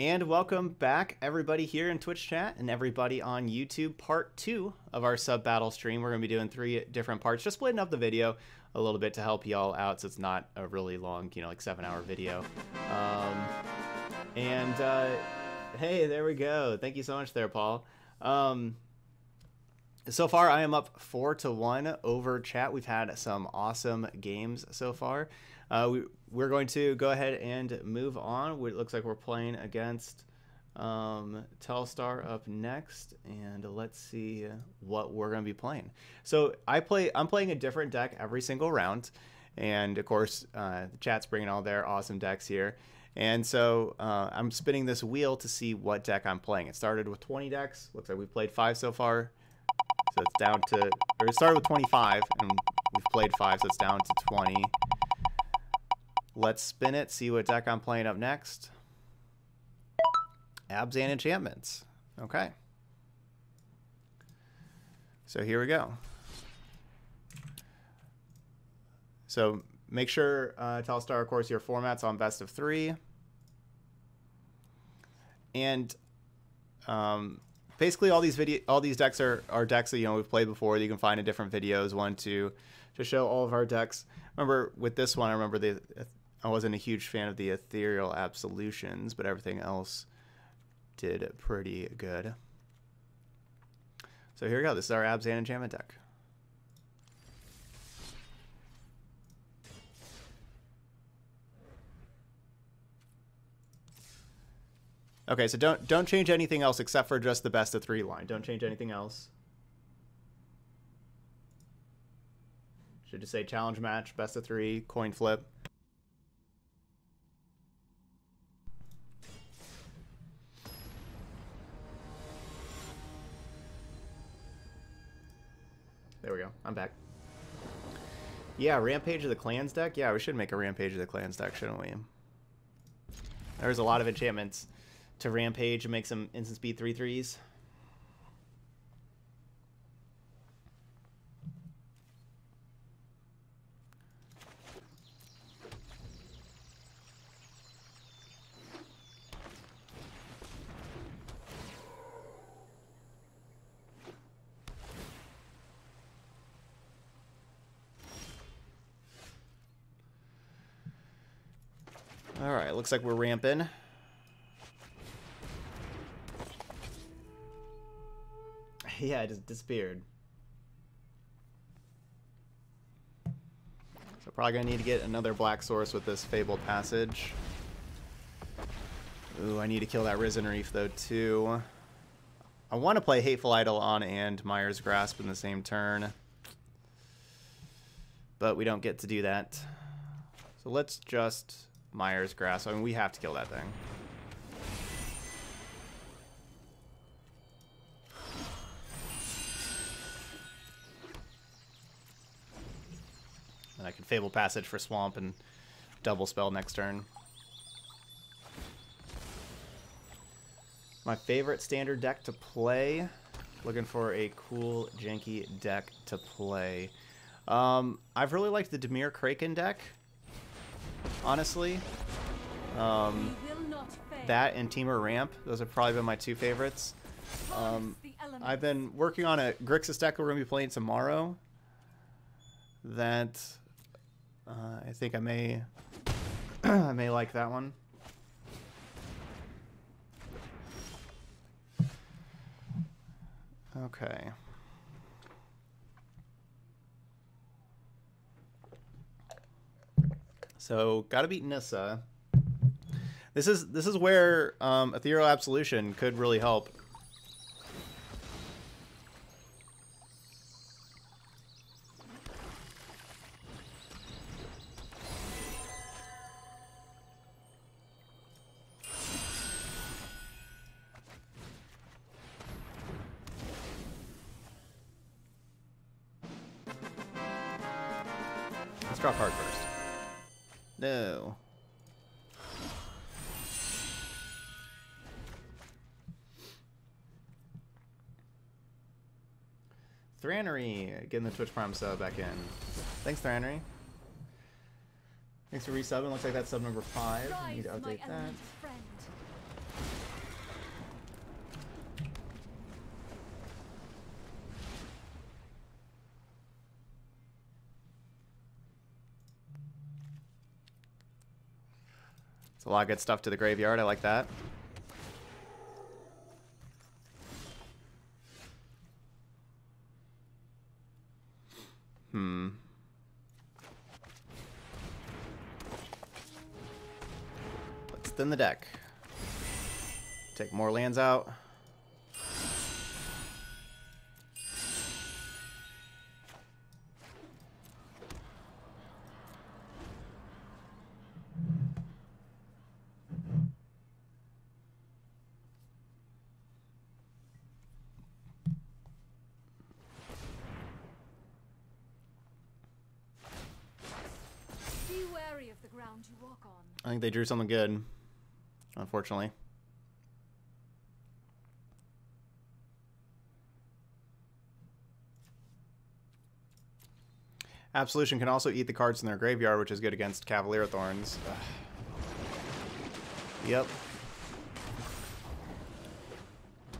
And welcome back, everybody here in Twitch chat and everybody on YouTube. Part two of our sub battle stream. We're going to be doing three different parts, just splitting up the video a little bit to help y'all out so it's not a really long, you know, like seven hour video. Um, and uh, hey, there we go. Thank you so much there, Paul. Um, so far, I am up four to one over chat. We've had some awesome games so far. Uh, we, we're going to go ahead and move on. It looks like we're playing against um, Telstar up next, and let's see what we're going to be playing. So I play. I'm playing a different deck every single round, and of course, uh, the chat's bringing all their awesome decks here. And so uh, I'm spinning this wheel to see what deck I'm playing. It started with 20 decks. Looks like we've played five so far. So it's down to, or it started with 25, and we've played five, so it's down to 20. Let's spin it, see what deck I'm playing up next. Abzan Enchantments. Okay. So here we go. So make sure, uh, Telstar, of course, your format's on best of three. And um, basically all these video, all these decks are, are decks that you know we've played before. That you can find in different videos. One, two, to show all of our decks. Remember with this one, I remember the I wasn't a huge fan of the ethereal absolutions, but everything else did pretty good. So here we go. This is our abs Abzan enchantment deck. Okay, so don't don't change anything else except for just the best of three line. Don't change anything else. Should just say challenge match, best of three, coin flip. There we go. I'm back. Yeah, Rampage of the Clans deck. Yeah, we should make a Rampage of the Clans deck, shouldn't we? There's a lot of enchantments to Rampage and make some instant speed 3 threes. All right, looks like we're ramping. yeah, it just disappeared. So probably gonna need to get another black source with this Fabled Passage. Ooh, I need to kill that Risen Reef though too. I want to play Hateful Idol on and Mire's Grasp in the same turn. But we don't get to do that. So let's just Mire's Grasp. I mean, we have to kill that thing. Fable Passage for Swamp and double spell next turn. My favorite standard deck to play. Looking for a cool, janky deck to play. Um, I've really liked the Dimir Kraken deck honestly. Um, that and Temur Ramp, those have probably been my two favorites. Um, I've been working on a Grixis deck we're going to be playing tomorrow. That uh, I think I may I may like that one. Okay. So gotta beat Nissa. This is this is where um, Ethereal Absolution could really help. Thranery getting the Twitch Prime sub back in. Thanks, Thranery. Thanks for resubbing. Looks like that's sub number five. Rise, need to update that. Friend. It's a lot of good stuff to the graveyard. I like that. Let's the deck. Take more lands out. I think they drew something good, unfortunately. Absolution can also eat the cards in their graveyard, which is good against Cavalier Thorns. Ugh. Yep.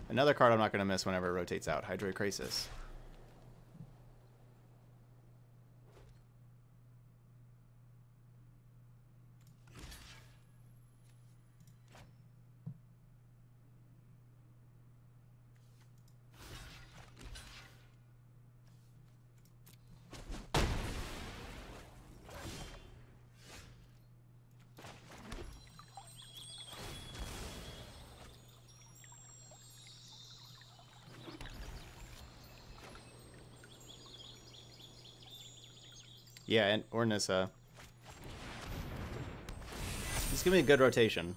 Another card I'm not going to miss whenever it rotates out, Hydroid Krasis. Yeah, and or Nissa. Just give me a good rotation.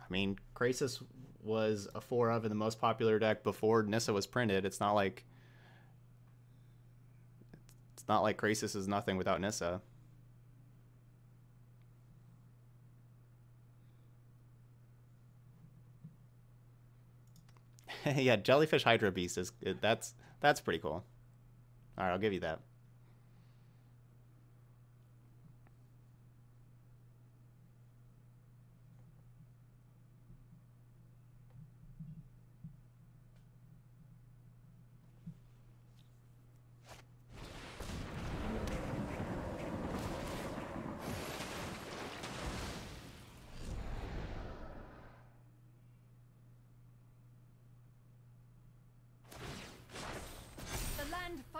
I mean, Krasis was a four of in the most popular deck before Nissa was printed. It's not like it's not like Krasis is nothing without Nissa. yeah, Jellyfish Hydra Beast is that's that's pretty cool. All right, I'll give you that.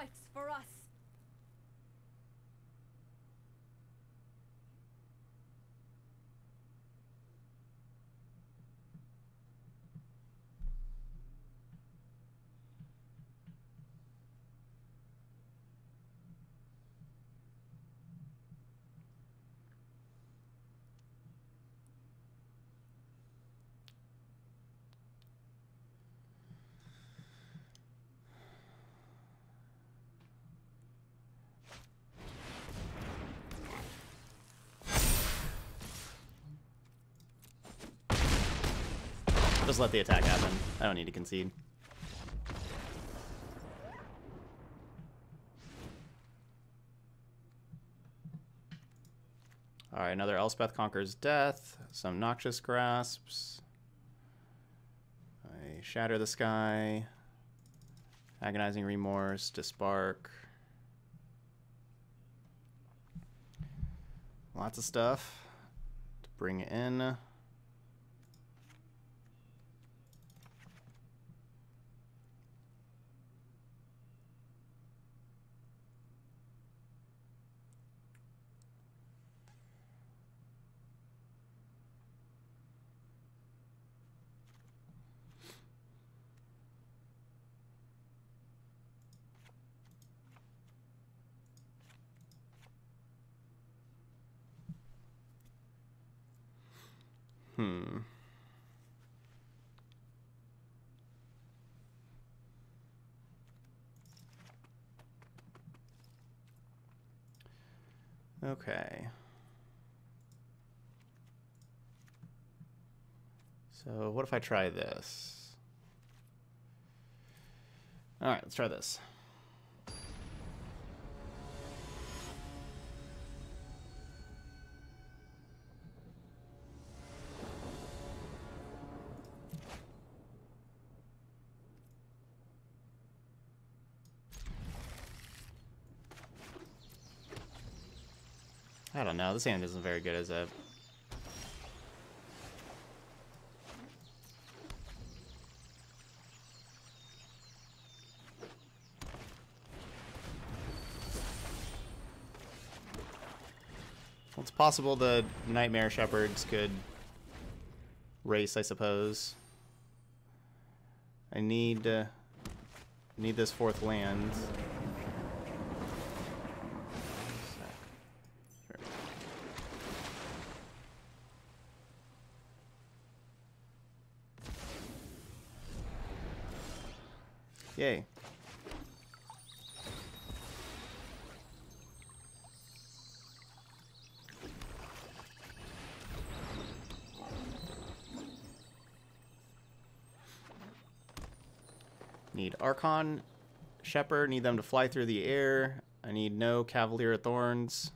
just let the attack happen. I don't need to concede. Alright, another Elspeth Conquers Death, some Noxious Grasps, I Shatter the Sky, Agonizing Remorse, Despark. Lots of stuff to bring in. Hmm. Okay. So what if I try this? All right, let's try this. This hand isn't very good, is it? Well, it's possible the Nightmare Shepherds could race, I suppose. I need uh, need this fourth land. Yay. Need Archon, Shepherd, need them to fly through the air. I need no Cavalier of Thorns.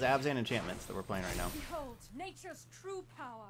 Is Abzan Enchantments that we're playing right now. Behold, nature's true power.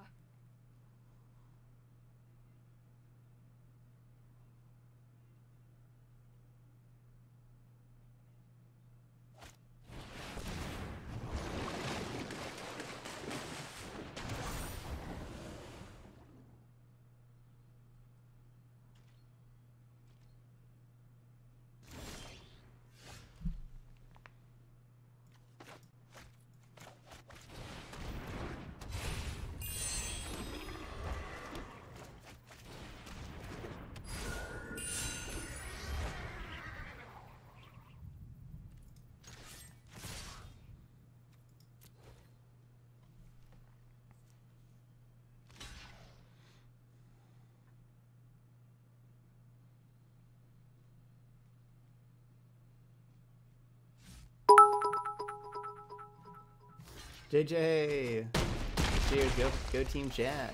JJ! Cheers, go, go Team Chat.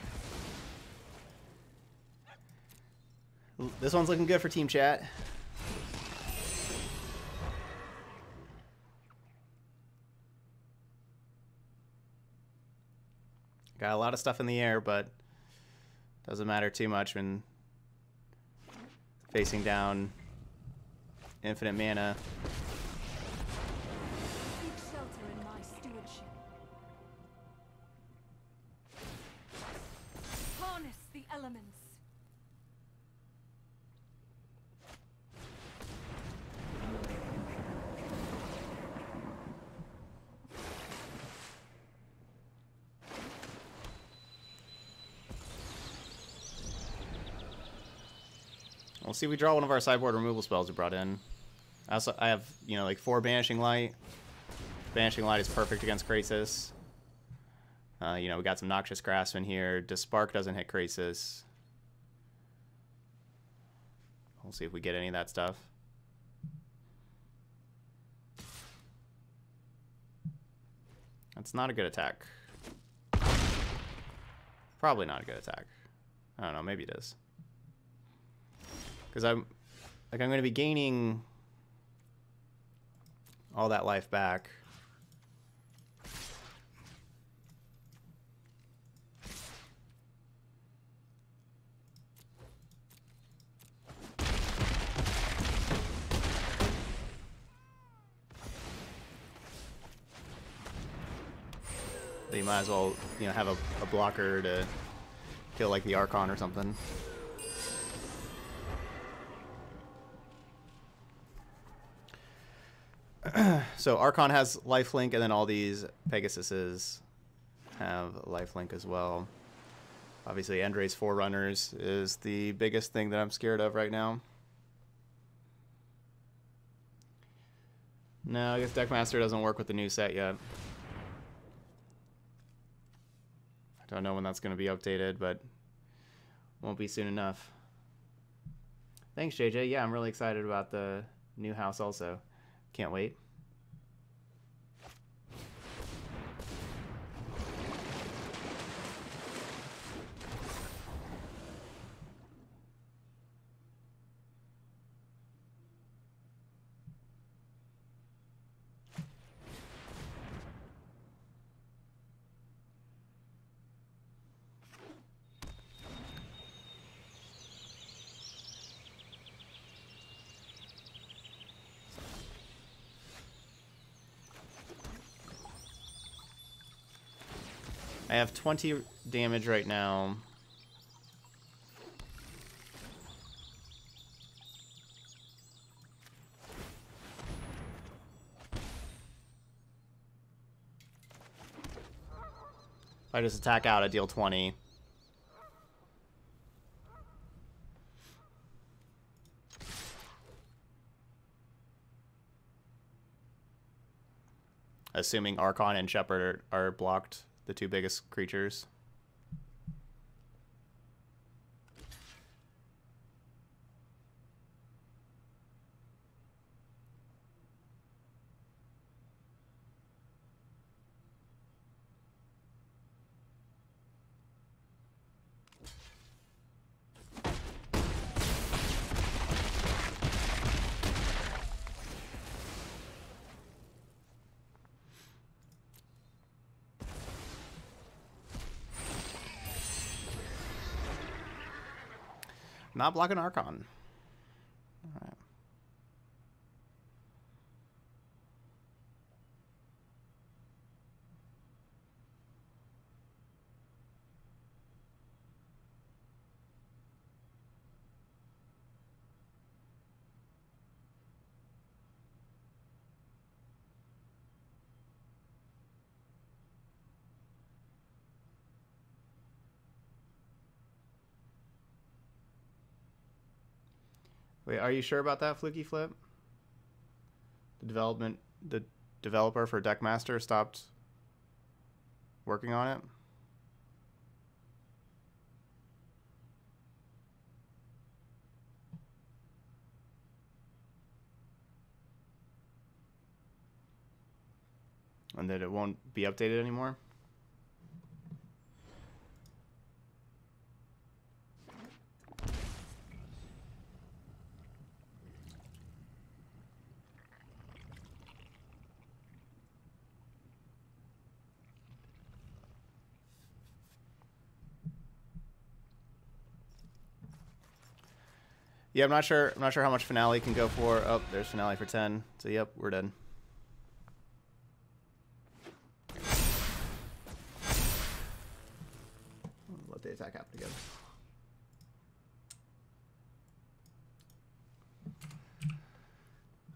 This one's looking good for Team Chat. Got a lot of stuff in the air, but doesn't matter too much when facing down infinite mana. See we draw one of our sideboard removal spells we brought in. I also I have, you know, like four Banishing Light. Banishing Light is perfect against Krasis. Uh, you know, we got some Noxious Grasp in here. Despark doesn't hit Krasis. We'll see if we get any of that stuff. That's not a good attack. Probably not a good attack. I don't know, maybe it is because I'm like I'm going to be gaining all that life back. They might as well, you know, have a, a blocker to kill like the Archon or something. So Archon has lifelink, and then all these Pegasuses have lifelink as well. Obviously, Endray's Forerunners is the biggest thing that I'm scared of right now. No, I guess Deckmaster doesn't work with the new set yet. I don't know when that's going to be updated, but won't be soon enough. Thanks, JJ. Yeah, I'm really excited about the new house also. Can't wait. I have 20 damage right now. I just attack out, I deal 20. Assuming Archon and Shepherd are, are blocked the two biggest creatures. Not blocking Archon. Wait, are you sure about that, Fluky Flip? The development, the developer for Deckmaster stopped working on it? And that it won't be updated anymore? Yeah, I'm not sure. I'm not sure how much finale can go for. Oh, there's finale for 10. So yep, we're dead. Let the attack happen again.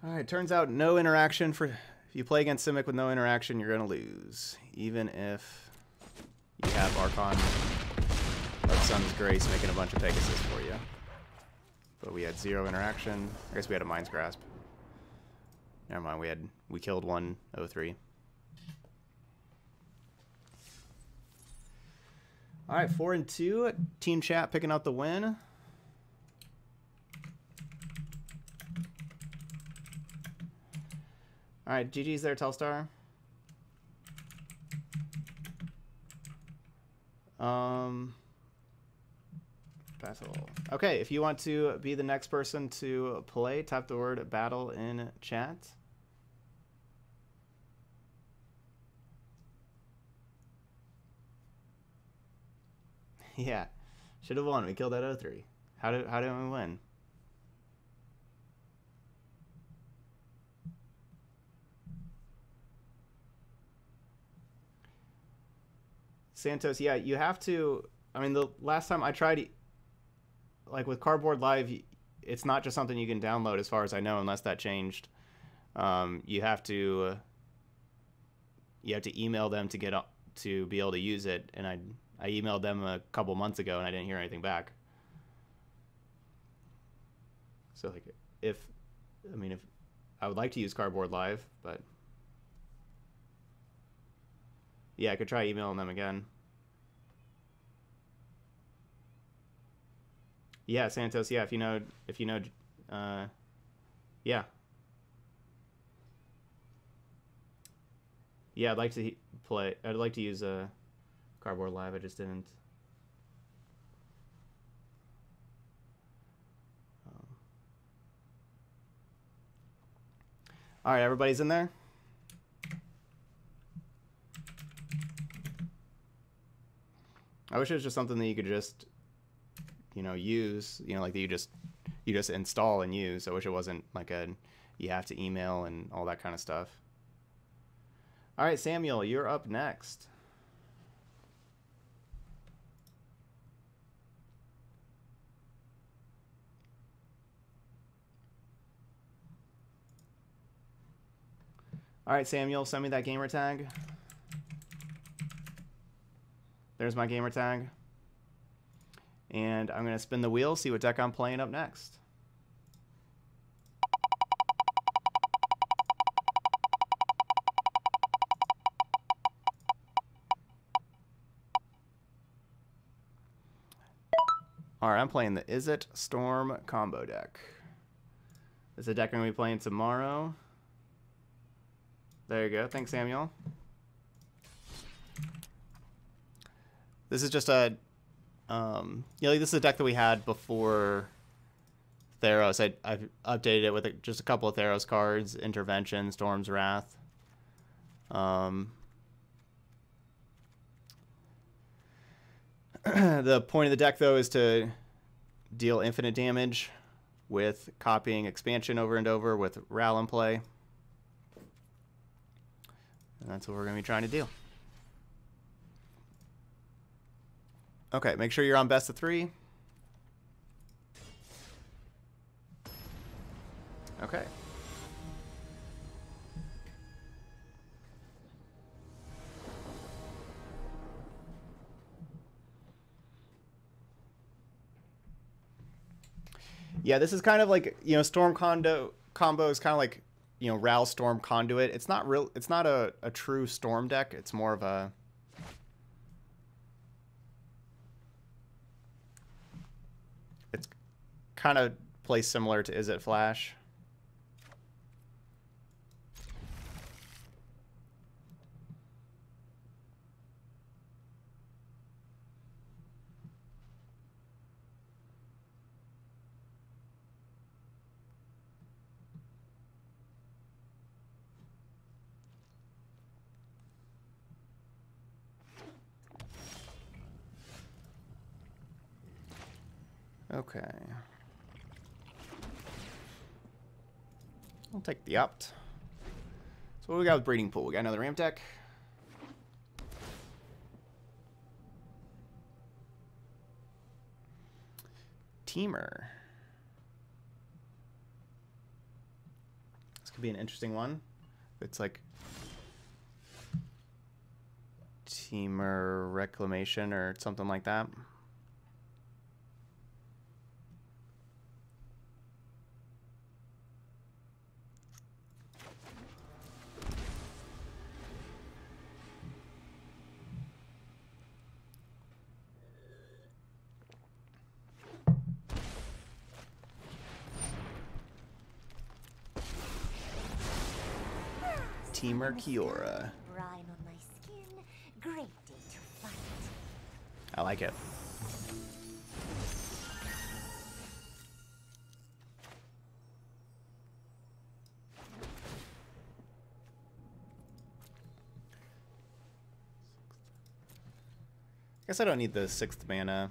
All right, turns out no interaction for if you play against Simic with no interaction, you're gonna lose, even if you have Archon of Sun's Grace making a bunch of Pegasus for you. But we had zero interaction. I guess we had a Mind's Grasp. Never mind, we had we killed one oh three. All right, four and two. Team chat picking out the win. All right, GG's there, Telstar. Um, battle. Okay, if you want to be the next person to play, type the word battle in chat. yeah, should have won. We killed that O3. How did how did we win? Santos, yeah, you have to. I mean, the last time I tried, like with Cardboard Live, it's not just something you can download, as far as I know, unless that changed. Um, you have to. You have to email them to get up to be able to use it, and I I emailed them a couple months ago, and I didn't hear anything back. So like, if I mean, if I would like to use Cardboard Live, but yeah, I could try emailing them again. Yeah, Santos. Yeah, if you know, if you know, uh, yeah, yeah. I'd like to play. I'd like to use a uh, cardboard live. I just didn't. Um, all right, everybody's in there. I wish it was just something that you could just, you know, use. You know, like that you just you just install and use. I wish it wasn't like a you have to email and all that kind of stuff. All right, Samuel, you're up next. All right, Samuel, send me that gamer tag. There's my gamer tag. And I'm going to spin the wheel, see what deck I'm playing up next. Alright, I'm playing the Is It Storm combo deck. This is a deck I'm going to be playing tomorrow. There you go. Thanks, Samuel. This is just a, um, know, like this is a deck that we had before Theros. I, I've updated it with just a couple of Theros cards, Intervention, Storm's Wrath. Um, the point of the deck, though, is to deal infinite damage with copying expansion over and over with Ral in play. And that's what we're going to be trying to do. Okay, make sure you're on best of three. Okay. Yeah, this is kind of like, you know, Storm Condo combo is kind of like, you know, Ral Storm Conduit. It's not real it's not a, a true Storm deck. It's more of a kind of plays similar to Is It Flash. Okay. I'll take the opt. So what we got with Breeding Pool? We got another ramp deck. Temur. This could be an interesting one. It's like Temur Reclamation or something like that. Temur Kiora. Brine on my skin. Great day to fight. I like it. I Guess I don't need the sixth mana.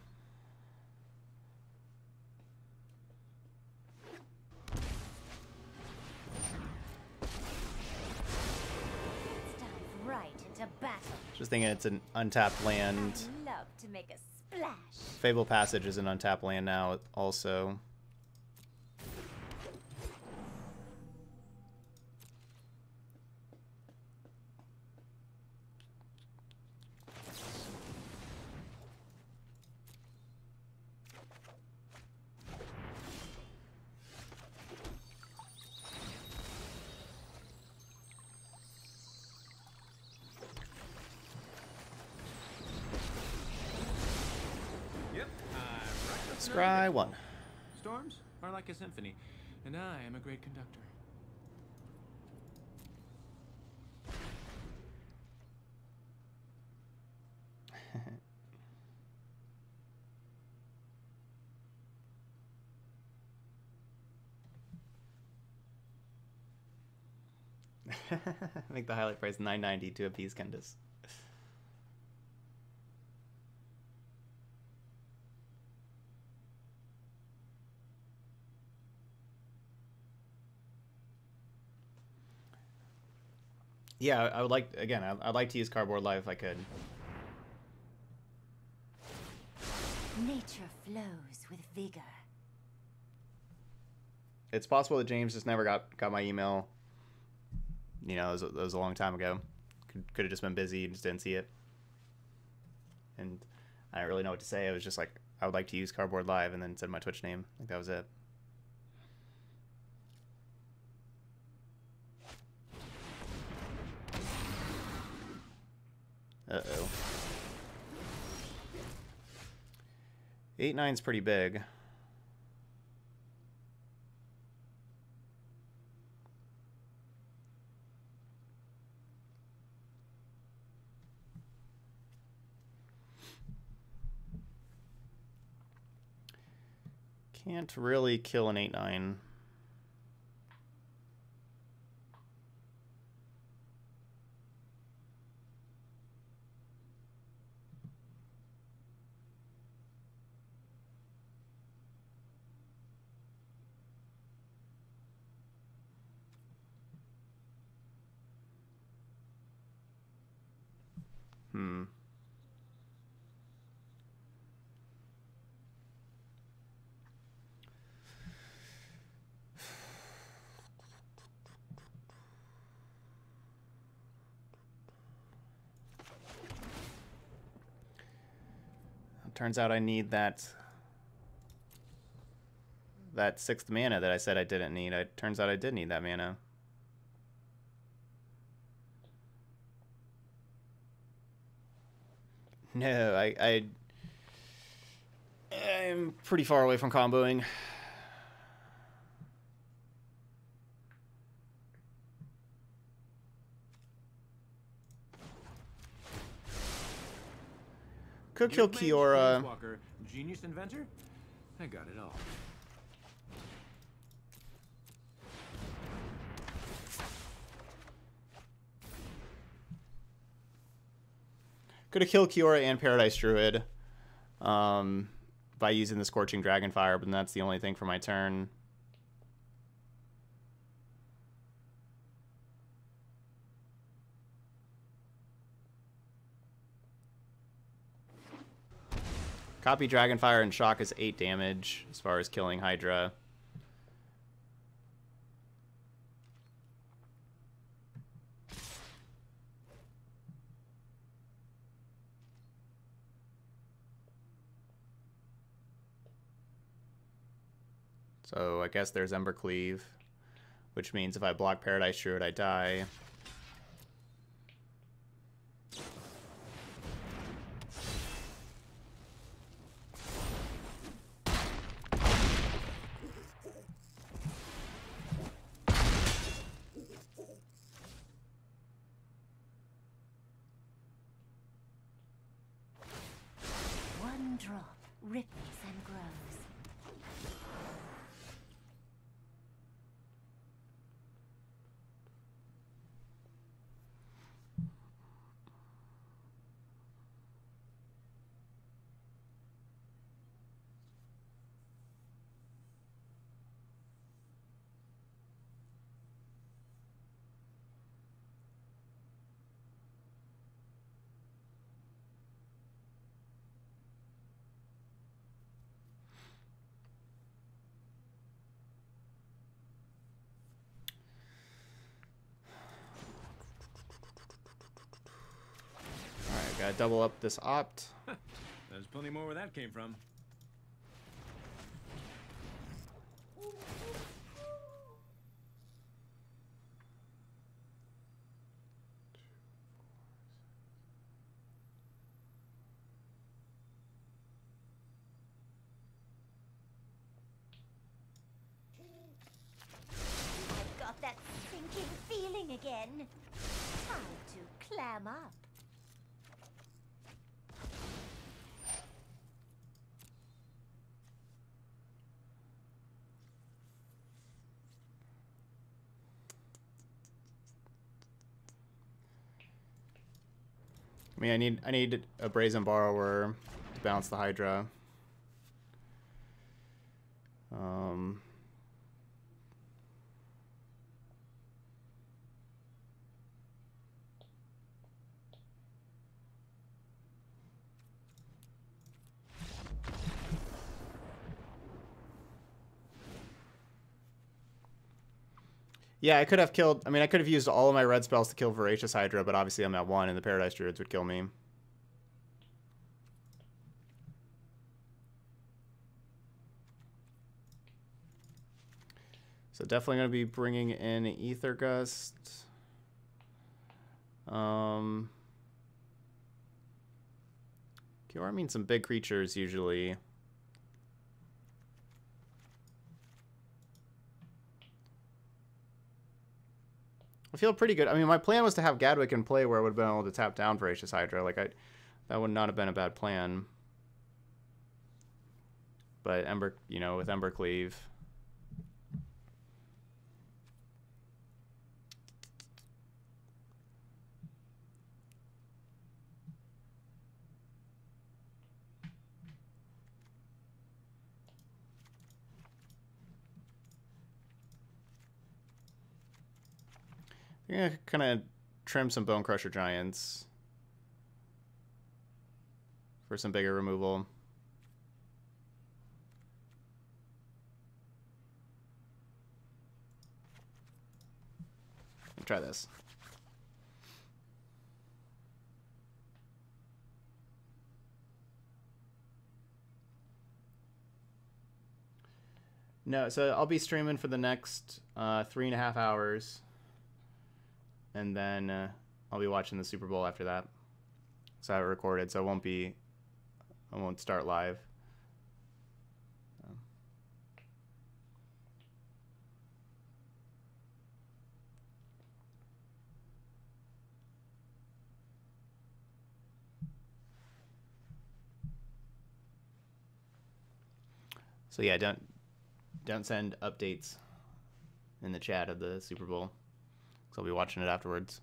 Thinking it's an untapped land. I'd love to make a splash. Fable Passage is an untapped land now, also. Make the highlight price 990 to appease Candace. Yeah, I would like again. I'd like to use Cardboard Live if I could. Nature flows with vigor. It's possible that James just never got got my email. You know, it was, was a long time ago. Could could have just been busy and just didn't see it. And I didn't really know what to say. I was just like, I would like to use Cardboard Live, and then said my Twitch name. Like that was it. Uh oh. Eight nine's pretty big. Can't really kill an 8 9. Hmm. Turns out I need that that sixth mana that I said I didn't need. It turns out I did need that mana. No, I, I I'm pretty far away from comboing. Could kill Kiora. Genius inventor? I got it all. Could have killed Kiora and Paradise Druid um, by using the Scorching Dragonfire, but that's the only thing for my turn. Copy Dragonfire and Shock is 8 damage as far as killing Hydra. So I guess there's Embercleave, which means if I block Paradise Druid, I die. Gotta double up this opt. There's plenty more where that came from. I've got that sinking feeling again. Time to clam up. I mean, I need I need a brazen borrower to balance the Hydra. Um, Yeah, I could have killed. I mean, I could have used all of my red spells to kill Voracious Hydra, but obviously I'm at one, and the Paradise Druids would kill me. So definitely going to be bringing in Aether Gust. Um, QR means some big creatures usually. I feel pretty good. I mean, my plan was to have Gadwick in play where I would have been able to tap down Voracious Hydra. Like, I, that would not have been a bad plan. But Ember, you know, with Embercleave. I'm gonna kind of trim some Bonecrusher Giants for some bigger removal. Try this. No, so I'll be streaming for the next uh, three and a half hours and then uh, I'll be watching the Super Bowl after that. So I have it recorded, so it won't be, I won't start live. So yeah, don't don't send updates in the chat of the Super Bowl. I'll be watching it afterwards.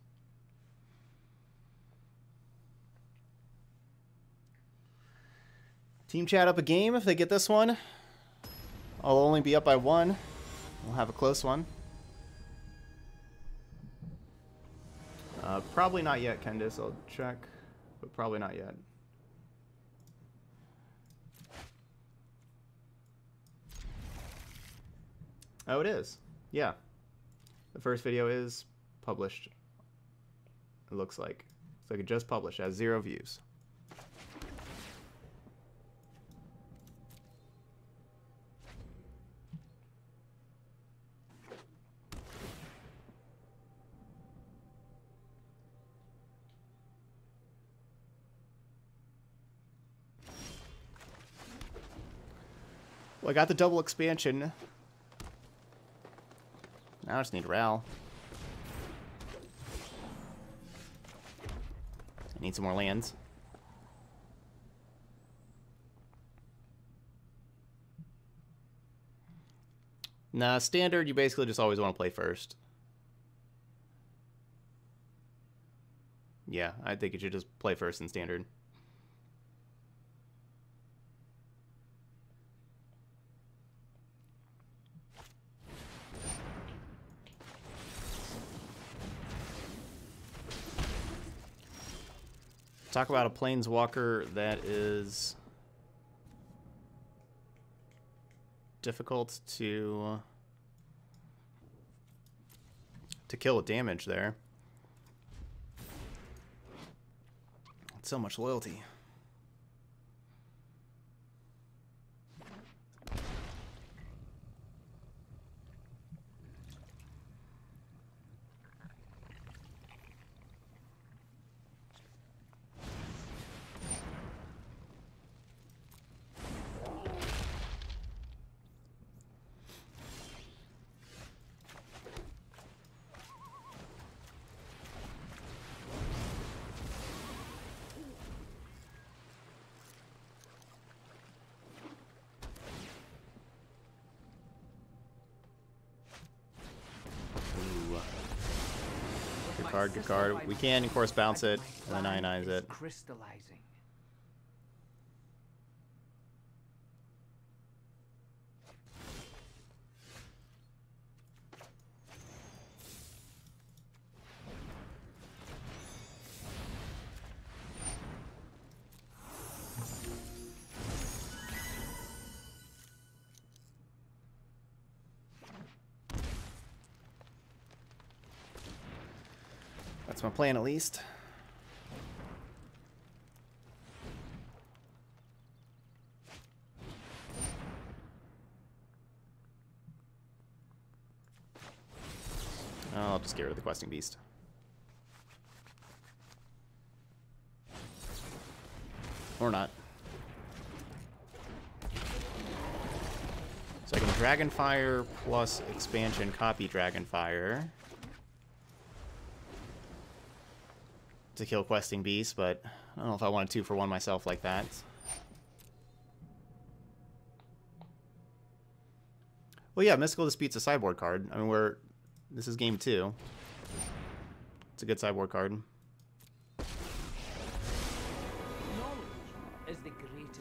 Team chat up a game if they get this one. I'll only be up by one. We'll have a close one. Uh, probably not yet, Kendis. I'll check, but probably not yet. Oh, it is. Yeah. The first video is published. It looks like. It's like it just published. It has zero views. Well, I got the double expansion. Now I just need Ral. Need some more lands. Nah, standard, you basically just always want to play first. Yeah, I think you should just play first in standard. Talk about a planeswalker that is difficult to to kill with damage there. So much loyalty. Card, card. We can, of course, bounce it and then ionize it. Plan, at least. Oh, I'll just get rid of the questing beast. Or not. So I can Dragonfire plus expansion copy Dragonfire. To kill questing beast, but I don't know if I wanted two for one myself like that. Well, yeah, Mystical Dispute's a sideboard card. I mean, we're this is game two. It's a good sideboard card. Knowledge is the greatest.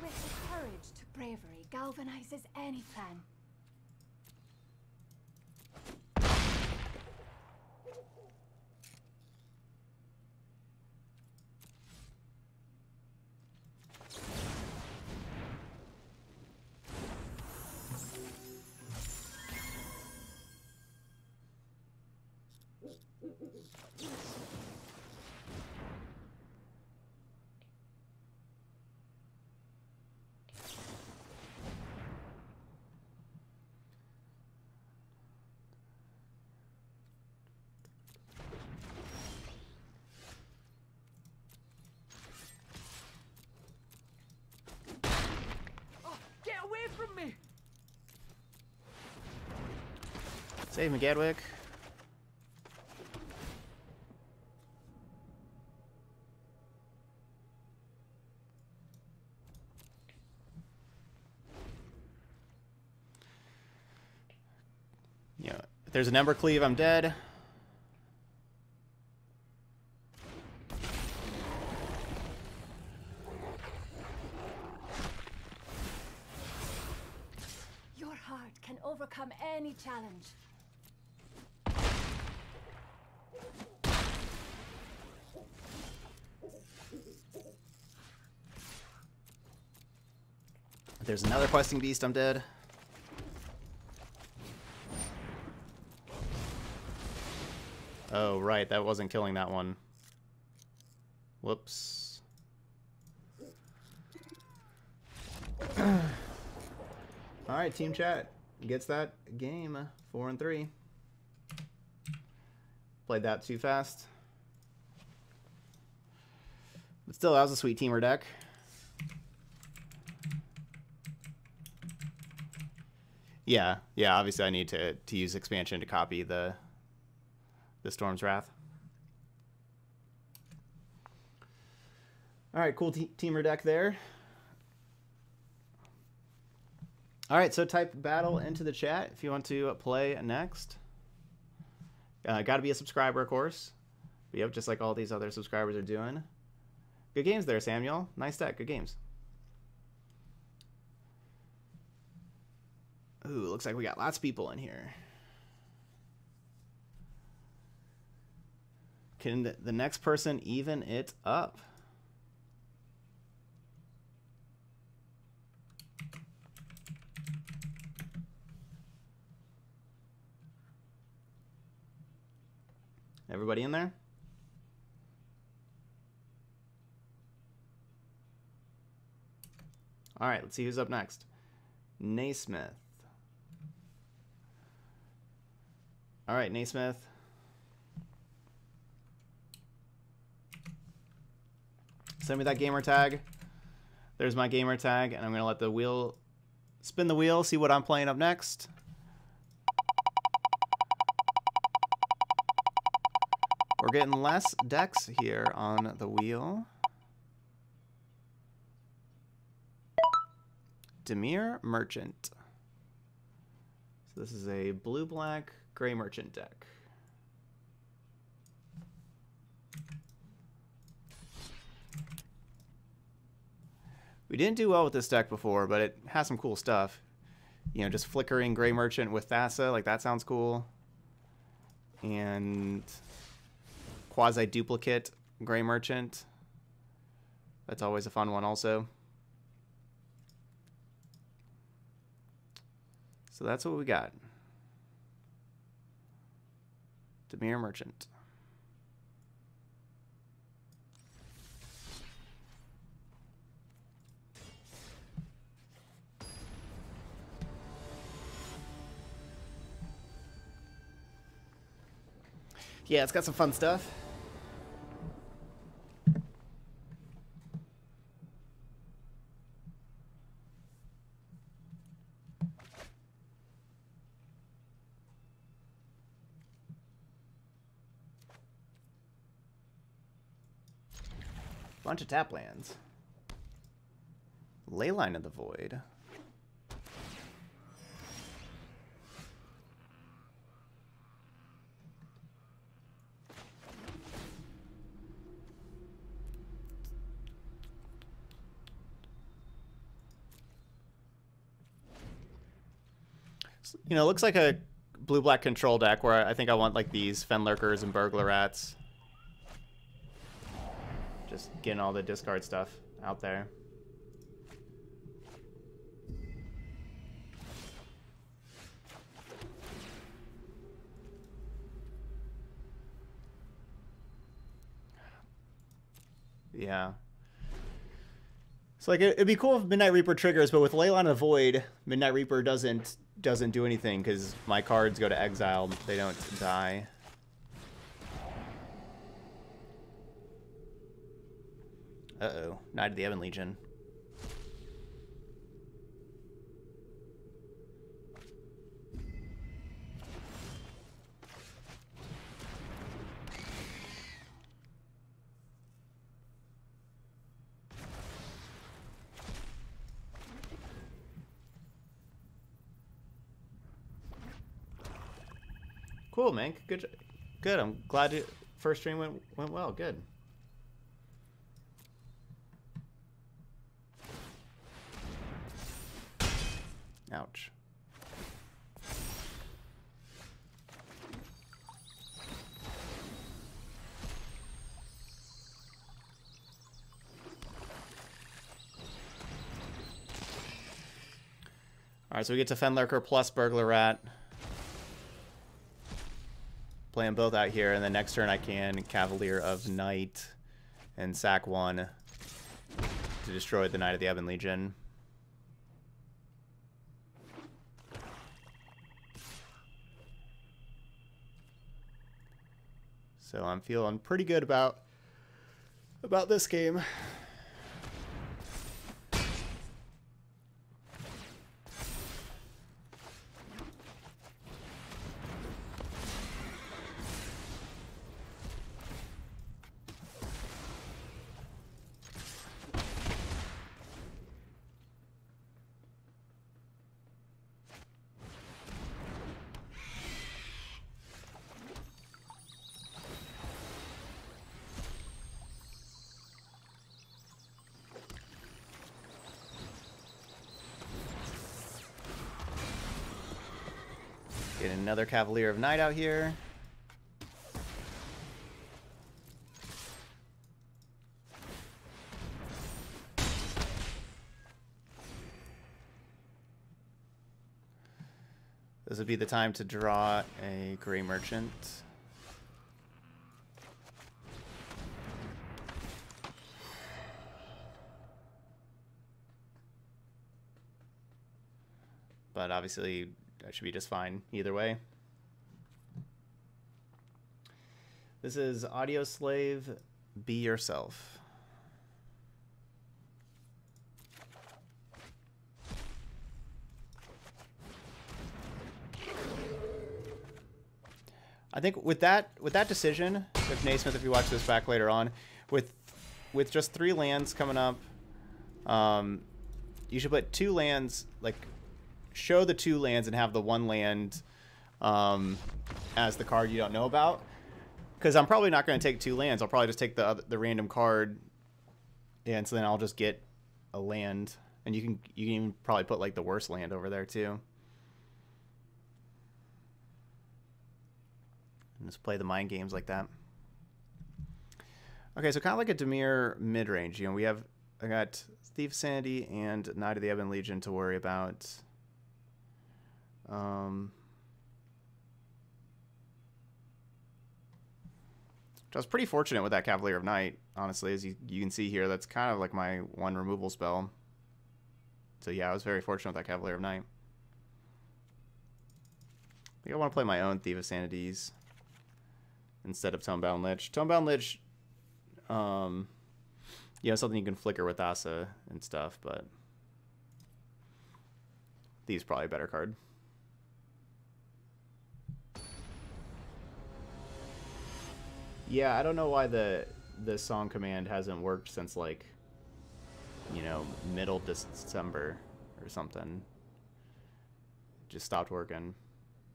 With courage to bravery galvanizes any plan. Save me, Gadwick. Yeah, if there's an Embercleave, I'm dead. Your heart can overcome any challenge. If there's another questing beast, I'm dead. Oh, right, that wasn't killing that one. Whoops. Alright, team chat gets that game. Four and three. Played that too fast. But still, that was a sweet Temur deck. Yeah, yeah. Obviously, I need to to use expansion to copy the the Storm's Wrath. All right, cool te Temur deck there. All right, so type battle into the chat if you want to play next. Uh, Got to be a subscriber, of course. But yep, just like all these other subscribers are doing. Good games there, Samuel. Nice deck. Good games. Ooh, looks like we got lots of people in here. Can the- next person even it up? Everybody in there? All right, let's see who's up next. Naismith. All right, Naismith. Send me that gamer tag. There's my gamer tag, and I'm gonna let the wheel spin the wheel, see what I'm playing up next. We're getting less decks here on the wheel. Dimir Merchant. So this is a blue black Gray Merchant deck. We didn't do well with this deck before, but it has some cool stuff. You know, just flickering Gray Merchant with Thassa, like that sounds cool. And quasi-duplicate Gray Merchant. That's always a fun one also. So that's what we got. Dimir Merchant. Yeah, it's got some fun stuff. Bunch of tap lands. Leyline of the Void. You know, looks like a blue-black control deck where I think I want like these Fenlurkers and Burglar Rats. Just getting all the discard stuff out there. Yeah. It's like it, would be cool if Midnight Reaper triggers, but with Leyline of the Void, Midnight Reaper doesn't doesn't do anything because my cards go to exile. They don't die. Uh-oh. Knight of the Ebon Legion. Cool, man. Good, good. I'm glad it, first stream went went well. Good. Ouch. Alright, so we get to Fenlurker plus Burglar Rat. Play them both out here, and then next turn I can Cavalier of Night and sack one to destroy the Knight of the Ebon Legion. So I'm feeling pretty good about about this game. Another Cavalier of Night out here. This would be the time to draw a Gray Merchant. But obviously that should be just fine either way. This is Audioslave, Be Yourself. I think with that with that decision, with Naismith, if you watch this back later on, with with just three lands coming up, um, you should put two lands like show the two lands and have the one land um, as the card you don't know about. Because I'm probably not going to take two lands. I'll probably just take the the random card, and so then I'll just get a land, and you can you can even probably put like the worst land over there too. And just play the mind games like that. Okay, so kind of like a Dimir mid range. You know, we have I got Thief Sanity and Knight of the Ebon Legion to worry about. Um, I was pretty fortunate with that Cavalier of Night, honestly. As you, you can see here, that's kind of like my one removal spell. So yeah, I was very fortunate with that Cavalier of Night. I think I want to play my own Thief of Sanities instead of Tomebound Lich. Tomebound Lich, um, you know, something you can flicker with Asa and stuff, but Thief's probably a better card. Yeah, I don't know why the the song command hasn't worked since like you know middle December or something. Just stopped working.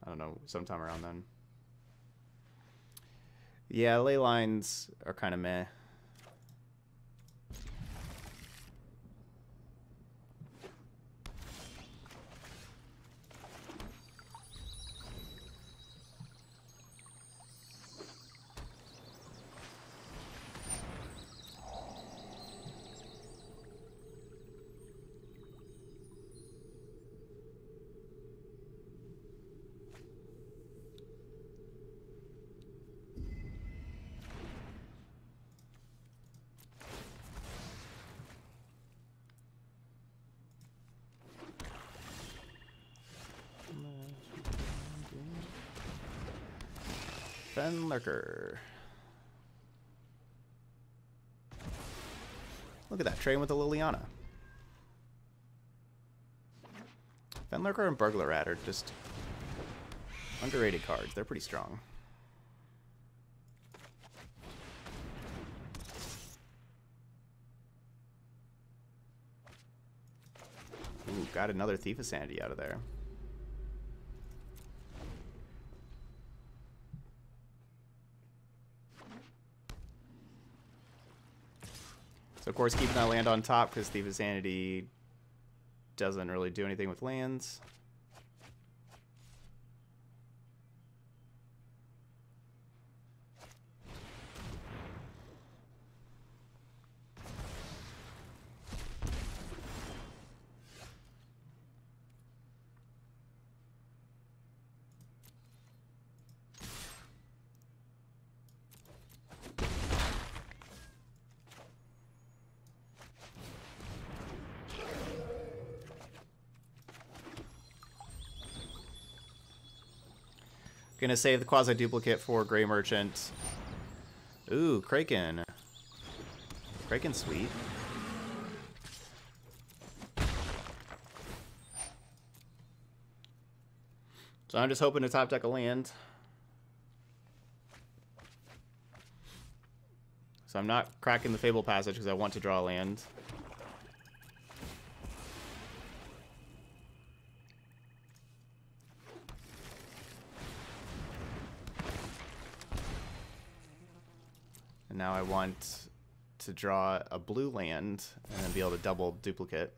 I don't know, sometime around then. Yeah, ley lines are kind of meh. Fenlurker. Look at that, trading with the Liliana. Fenlurker and Burglar Rat are just underrated cards. They're pretty strong. Ooh, got another Thief of Sanity out of there. So of course keeping that land on top because Thief of Sanity doesn't really do anything with lands. Gonna save the quasi duplicate for Gray Merchant. Ooh, Kraken. Kraken sweet. So I'm just hoping to top deck a land. So I'm not cracking the Fable Passage because I want to draw a land. Want to draw a blue land and then be able to double duplicate.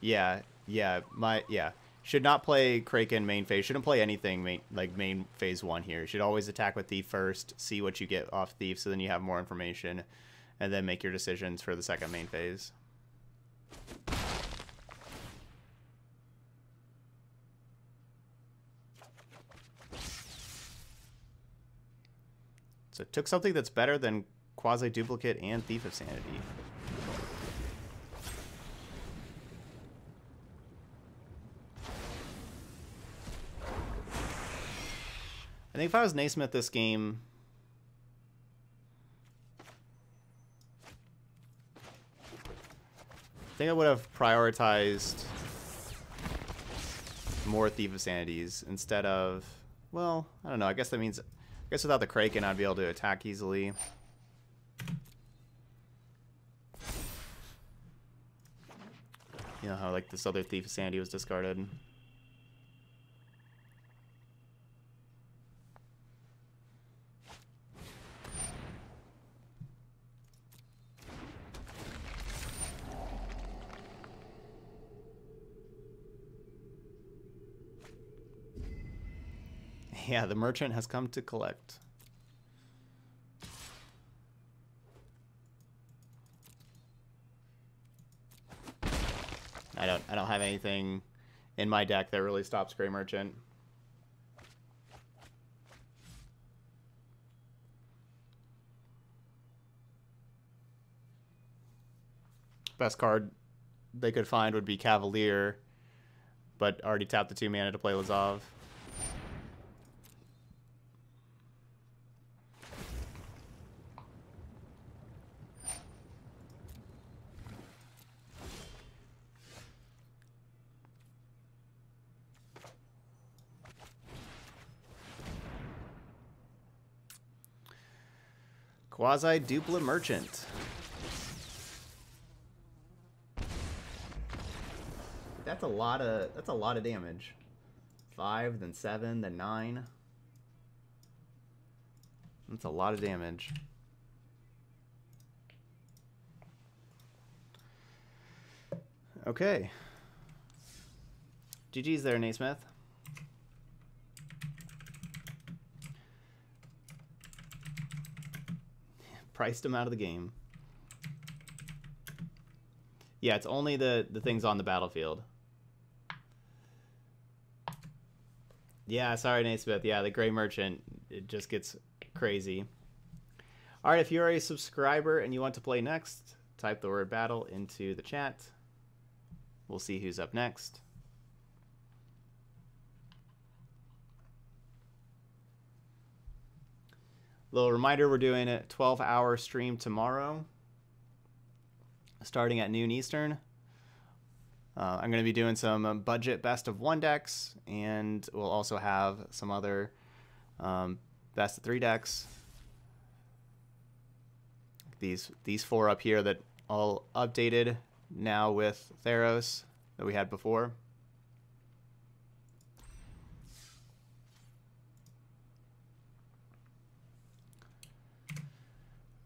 Yeah, yeah, my yeah. Should not play Kraken main phase. Shouldn't play anything main, like main phase one here. Should always attack with Thief first, see what you get off Thief, so then you have more information, and then make your decisions for the second main phase. It took something that's better than Quasi Duplicate and Thief of Sanity. I think if I was Naismith this game, I think I would have prioritized more Thief of Sanities instead of, well, I don't know. I guess that means guess without the Kraken, I'd be able to attack easily. You know how like this other Thief of Sanity was discarded. Yeah, the merchant has come to collect. I don't I don't have anything in my deck that really stops Gray Merchant. Best card they could find would be Cavalier, but already tapped the two mana to play Lazav. Quasi Dupla Merchant. That's a lot of that's a lot of damage. Five, then seven, then nine. That's a lot of damage. Okay. GG's there, Naismith. Priced him out of the game. Yeah, it's only the, the things on the battlefield. Yeah, sorry, Naismith. Yeah, the Gray Merchant, it just gets crazy. All right, if you're a subscriber and you want to play next, type the word battle into the chat. We'll see who's up next. Little reminder, we're doing a 12-hour stream tomorrow, starting at noon Eastern. Uh, I'm going to be doing some um, budget best of one decks, and we'll also have some other um, best of three decks. These these four up here that all updated now with Theros that we had before.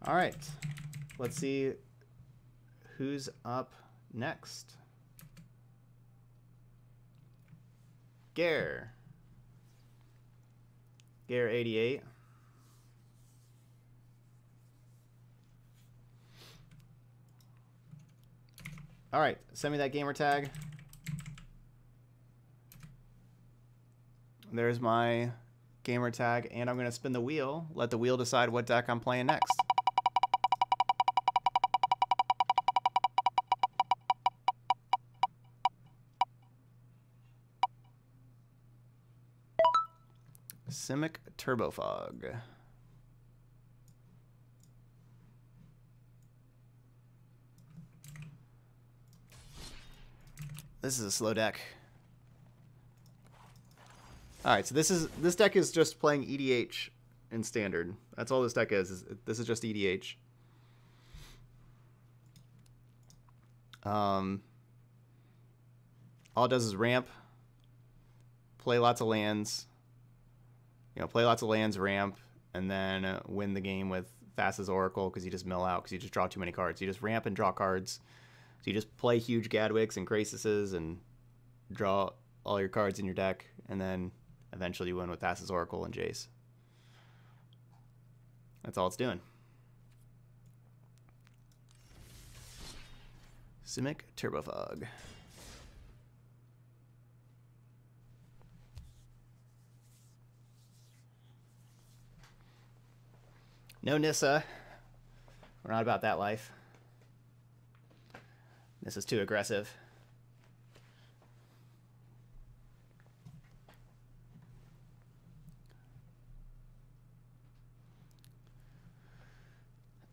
All right, let's see who's up next. Gare. Gare 88. All right, send me that gamer tag. There's my gamer tag, and I'm going to spin the wheel. Let the wheel decide what deck I'm playing next. Simic Turbofog. This is a slow deck. All right, so this is this deck is just playing EDH in standard. That's all this deck is. is this is just EDH. Um, all it does is ramp, play lots of lands, you know, play lots of lands, ramp, and then uh, win the game with Thassa's Oracle because you just mill out because you just draw too many cards. You just ramp and draw cards. So you just play huge Gadwicks and Krasises and draw all your cards in your deck, and then eventually you win with Thassa's Oracle and Jace. That's all it's doing. Simic Turbofog. No Nissa. We're not about that life. This is too aggressive.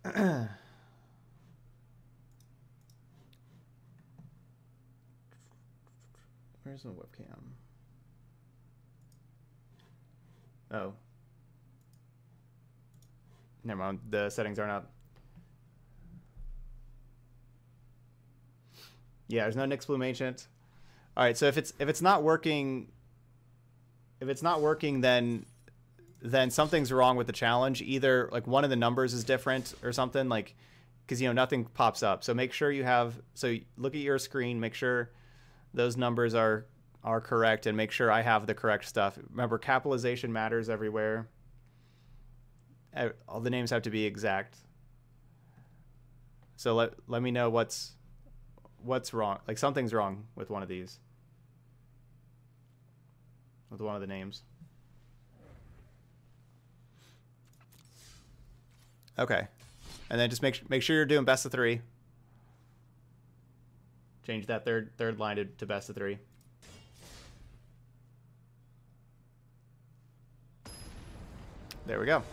Where's the webcam? Oh. Never mind. The settings aren't up. Yeah, there's no Nyxbloom Ancient. All right, so if it's if it's not working, if it's not working, then then something's wrong with the challenge. Either like one of the numbers is different or something like because you know nothing pops up. So make sure you have so look at your screen, make sure those numbers are are correct and make sure I have the correct stuff. Remember, capitalization matters everywhere. All the names have to be exact. So let let me know what's what's wrong. Like something's wrong with one of these. With one of the names. Okay. And then just make make sure you're doing best of 3. Change that third third line to, to best of 3. There we go.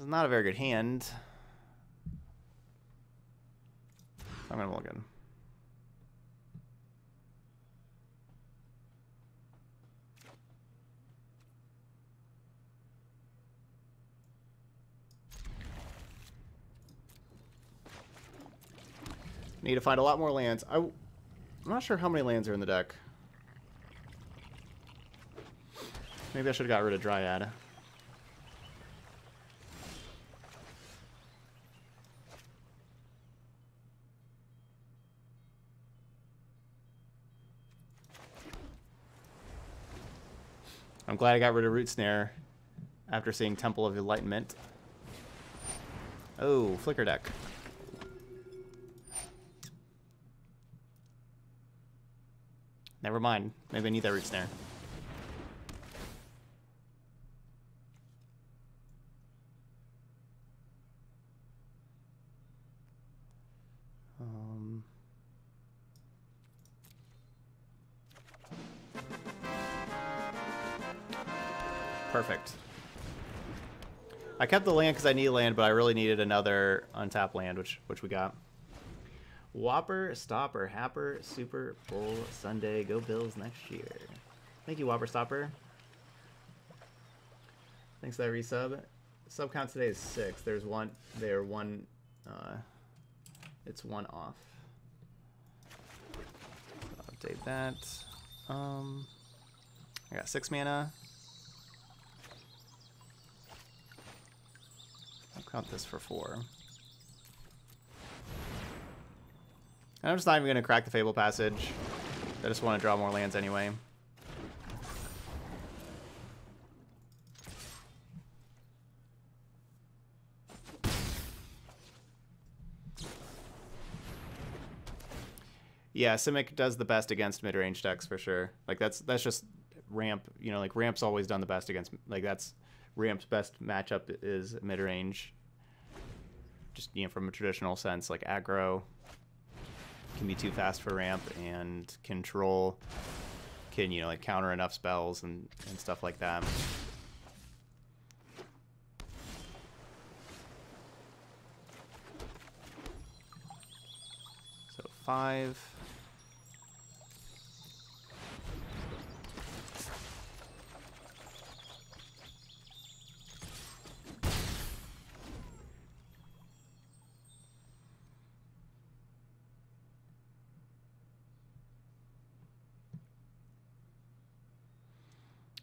This is not a very good hand. I'm gonna look in. Need to find a lot more lands. I, am not sure how many lands are in the deck. Maybe I should have got rid of Dryad. I'm glad I got rid of Root Snare after seeing Temple of Enlightenment. Oh, Flicker deck. Never mind. Maybe I need that Root Snare. Kept the land because I need land, but I really needed another untapped land, which which we got. Whopper, Stopper, Happer, Super Bowl Sunday. Go Bills next year. Thank you, Whopper Stopper. Thanks for that resub. Sub count today is six. There's one. There one. Uh, it's one off. Update that. Um, I got six mana. Count this for four. I'm just not even going to crack the Fable Passage. I just want to draw more lands anyway. Yeah, Simic does the best against mid-range decks for sure. Like that's that's just ramp. You know, like ramp's always done the best against. Like that's ramp's best matchup is mid-range. Just you know, from a traditional sense, like aggro can be too fast for ramp, and control can you know like counter enough spells and and stuff like that. So five.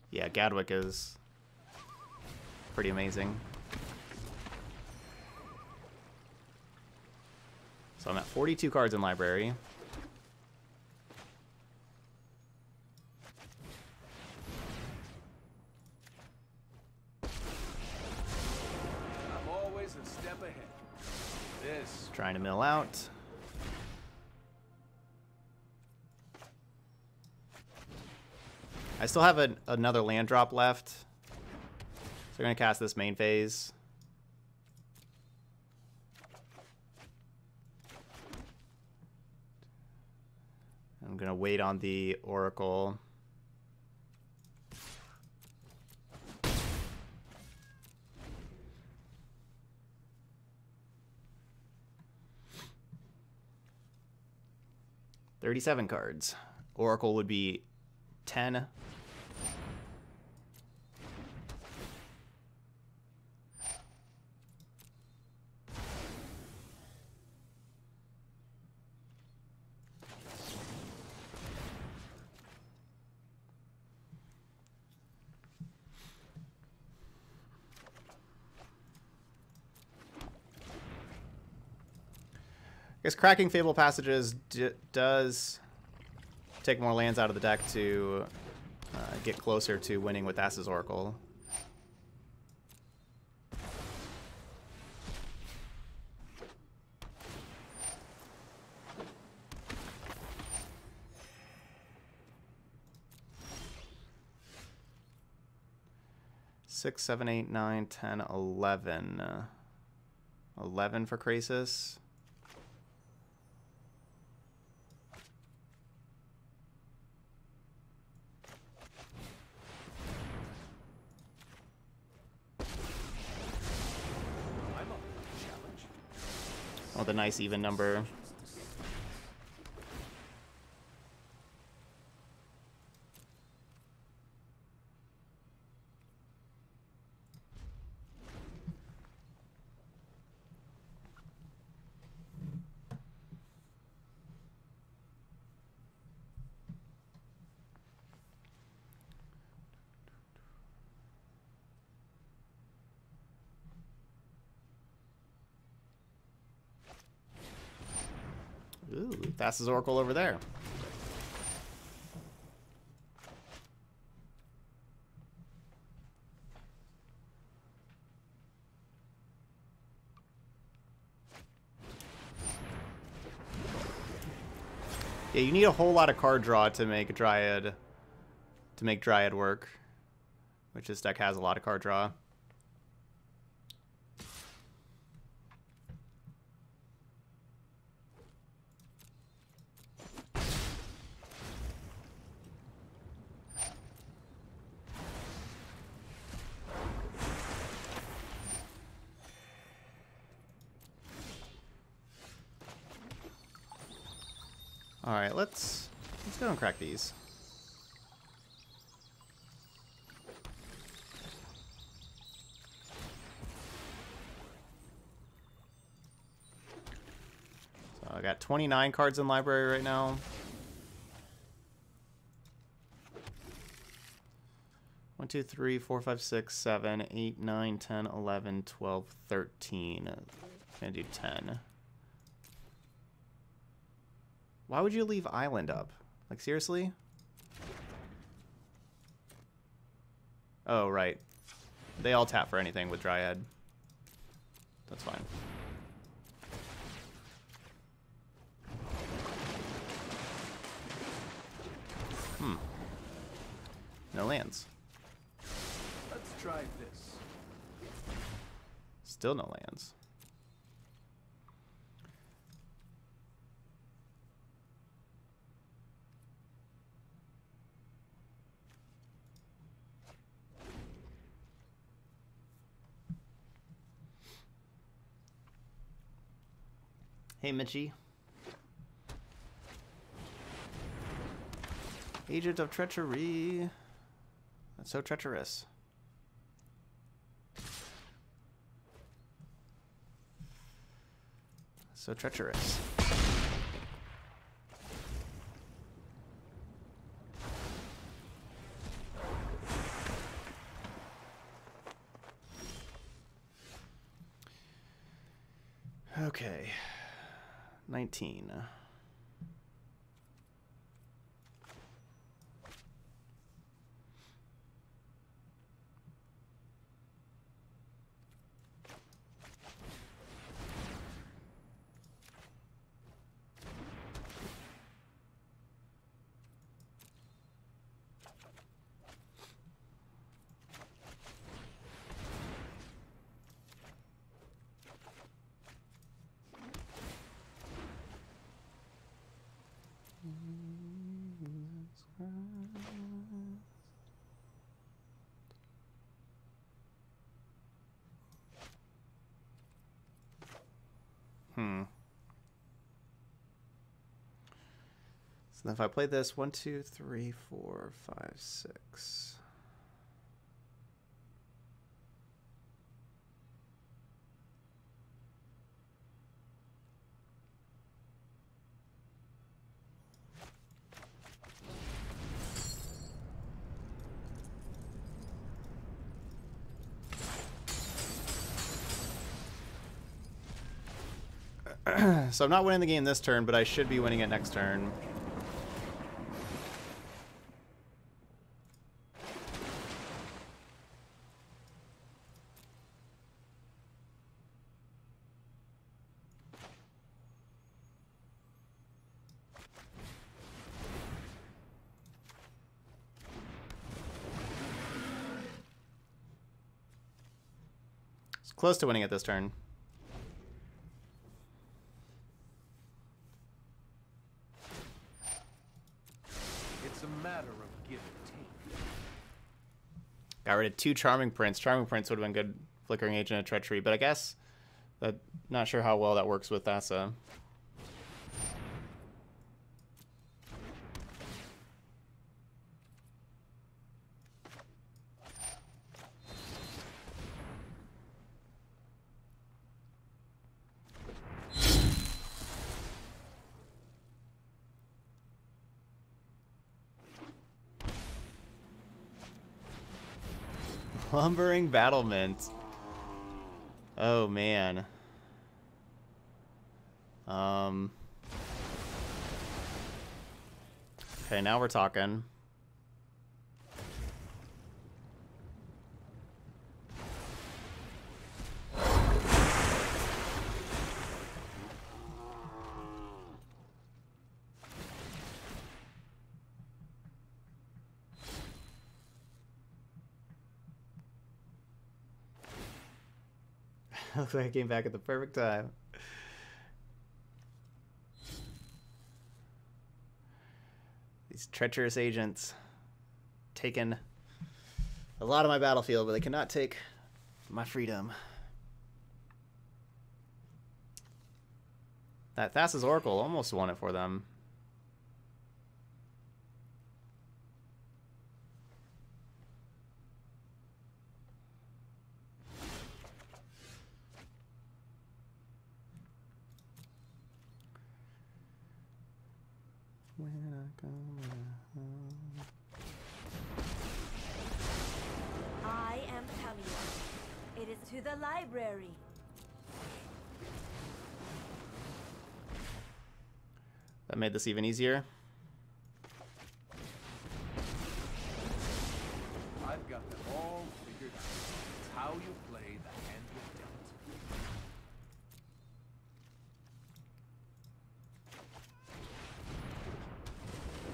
Yeah, Gadwick is pretty amazing. So I'm at 42 cards in library. I'm always a step ahead. This Trying to mill out. Still have an, another land drop left. So we're going to cast this main phase. I'm going to wait on the Oracle. Thirty-seven cards. Oracle would be ten. Cracking Fable Passages does take more lands out of the deck to uh, get closer to winning with Thassa's Oracle. Six, seven, eight, nine, ten, eleven. Uh, Eleven for Krasis. I'm up for the challenge. Oh, the nice even number. Thassa's Oracle over there. Yeah, you need a whole lot of card draw to make Dryad to make Dryad work. Which this deck has a lot of card draw. All right, let's let's go and crack these. So I got 29 cards in library right now. One, two, three, four, five, six, seven, eight, nine, ten, eleven, twelve, thirteen. Gonna do 10. Why would you leave Island up? Like, seriously? Oh, right. They all tap for anything with Dryad. That's fine. Hmm. No lands. Let's try this. Still no lands. Hey, Mitchie. Agent of Treachery. That's so treacherous. So treacherous. Okay. 19. then if I play this, one, two, three, four, five, six. so I'm not winning the game this turn, but I should be winning it next turn. Close to winning it this turn. It's a matter of give and take. Got rid of two Charming Prince. Charming Prince would have been good Flickering Agent of Treachery, but I guess that not sure how well that works with Thassa. Lumbering battlement. Oh man. Um. Okay, now we're talking. Looks like I came back at the perfect time. These treacherous agents taking a lot of my battlefield, but they cannot take my freedom. That Thassa's Oracle almost won it for them. When I come around. I am Tamiya. It is to the library. That made this even easier. I've got them all figured out. It's how you play the hand you're dealt.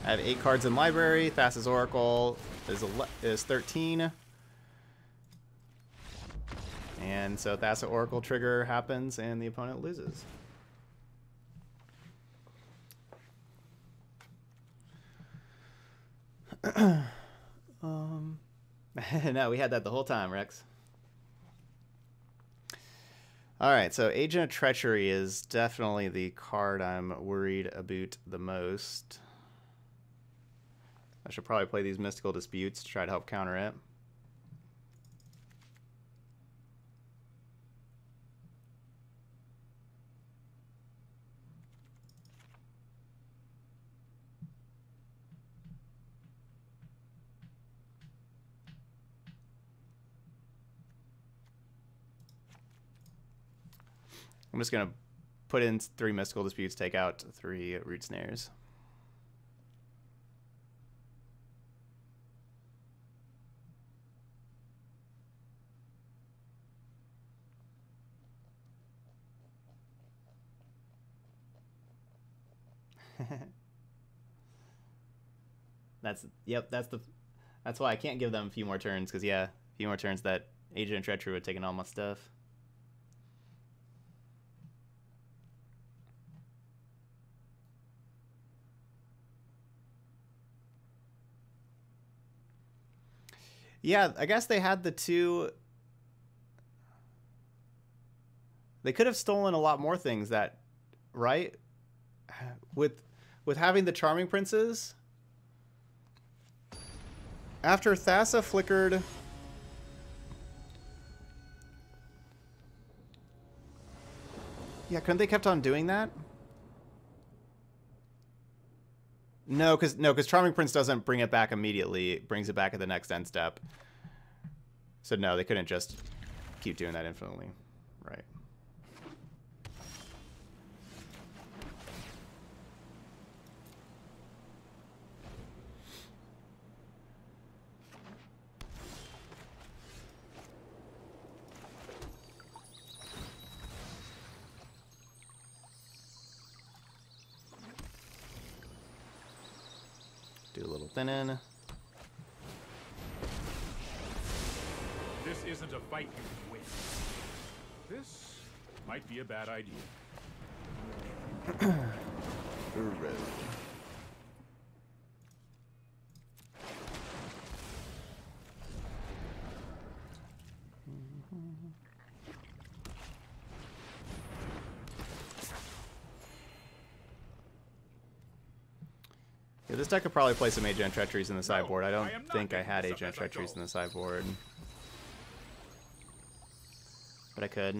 I have eight cards in library. Thassa's Oracle is is 13. And so Thassa Oracle trigger happens and the opponent loses. um, no, we had that the whole time, Rex. All right, so Agent of Treachery is definitely the card I'm worried about the most. I should probably play these Mystical Disputes to try to help counter it. I'm just going to put in three Mystical Disputes, take out three Root Snares. that's yep. That's the that's why I can't give them a few more turns because yeah, a few more turns that Agent of Treachery would have taken all my stuff. Yeah, I guess they had the two. They could have stolen a lot more things that, right? With with having the charming princes. After Thassa flickered Yeah, couldn't they kept on doing that? No, because no, because Charming Prince doesn't bring it back immediately. It brings it back at the next end step. So no, they couldn't just keep doing that infinitely. Right. Something in. This isn't a fight you can win. This might be a bad idea. Uro. Deck could probably play some Agent Treacheries in the sideboard. I don't I think I had Agent Treacheries in the sideboard. But I could.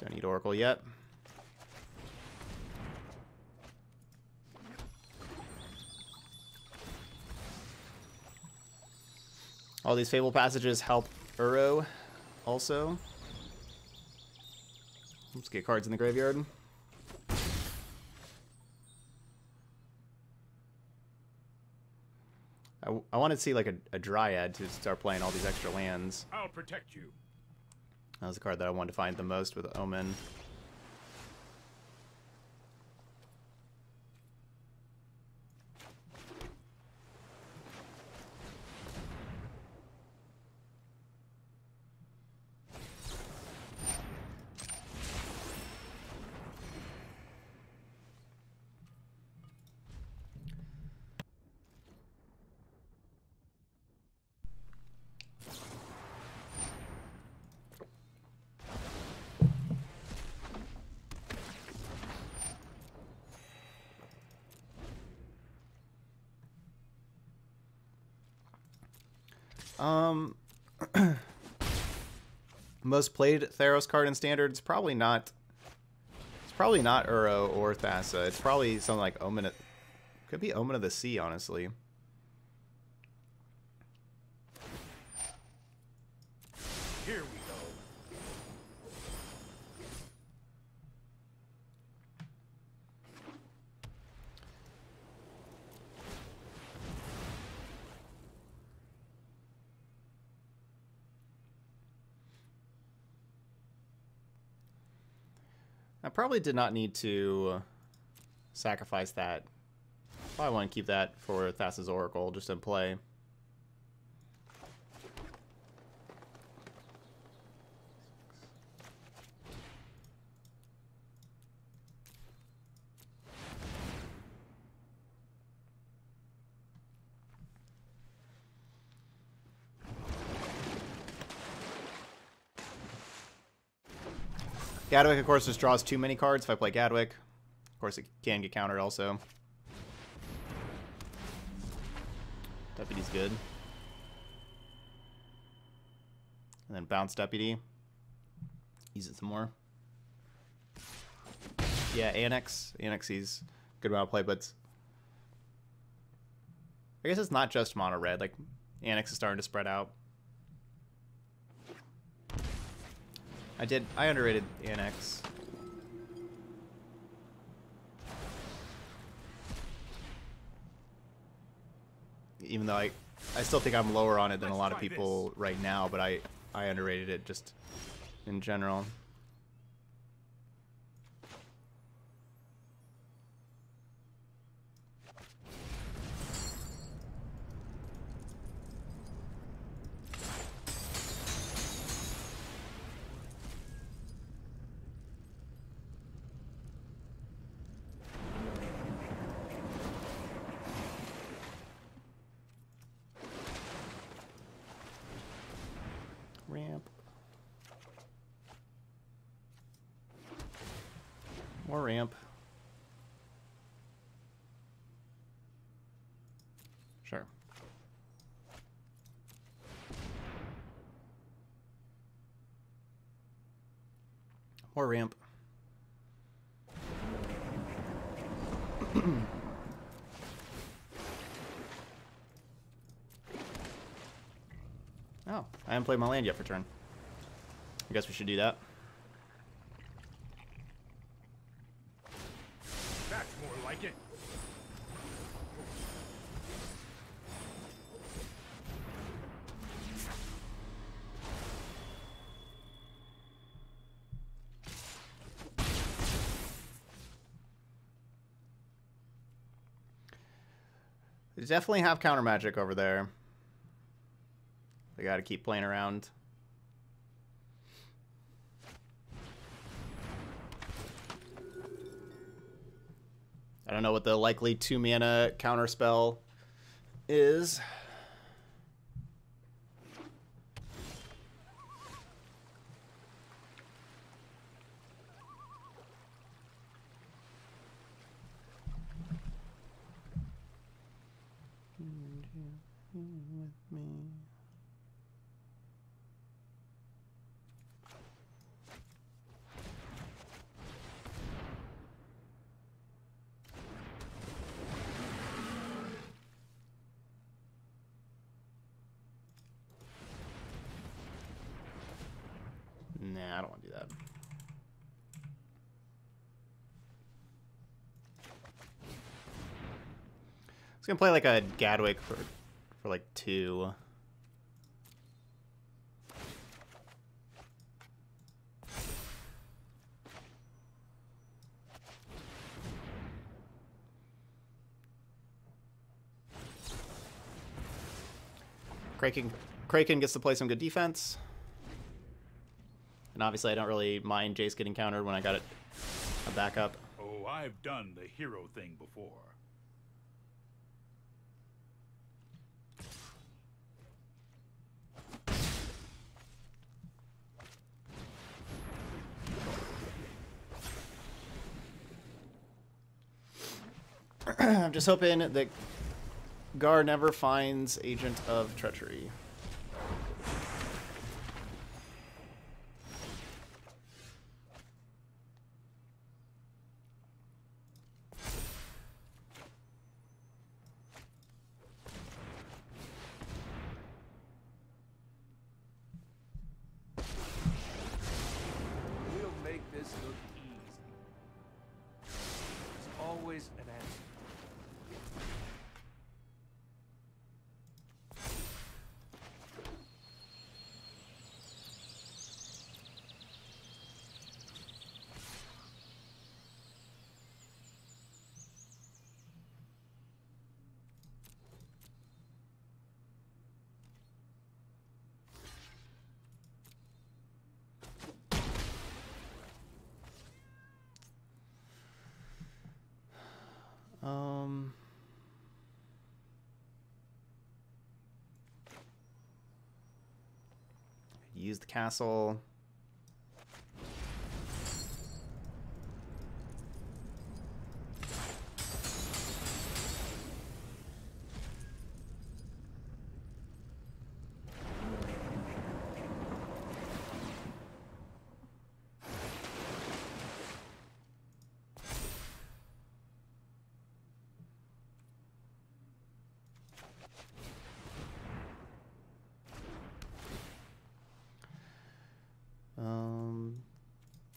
Don't need Oracle yet. All these Fable passages help Uro also. Let's get cards in the graveyard. I, I wanted to see like a, a Dryad to start playing all these extra lands. I'll protect you. That was the card that I wanted to find the most with Omen. Um, most played Theros card in Standard. It's probably not. It's probably not Uro or Thassa. It's probably something like Omen. Of, could be Omen of the Sea, honestly. Here we go. I probably did not need to sacrifice that. Probably want to keep that for Thassa's Oracle, just in play. Gadwick, of course, just draws too many cards if I play Gadwick. Of course, it can get countered also. Deputy's good. And then Bounce Deputy. Use it some more. Yeah, Anax. Anax he's good amount of play, but I guess it's not just mono red. Like, Anax is starting to spread out. I did. I underrated Anax. Even though I, I still think I'm lower on it than a Let's lot of people right now, but I, I underrated it just in general. haven't played my land yet for turn. I guess we should do that. That's more like it. They definitely have counter magic over there. They got to keep playing around. I don't know what the likely two mana counter spell is. Nah, I don't want to do that. I was gonna play like a Gadwick for for like two. Kraken, Kraken gets to play some good defense. And obviously I don't really mind Jace getting countered when I got it a backup. Oh, I've done the hero thing before. I'm just hoping that Gar never finds Agent of Treachery. Castle.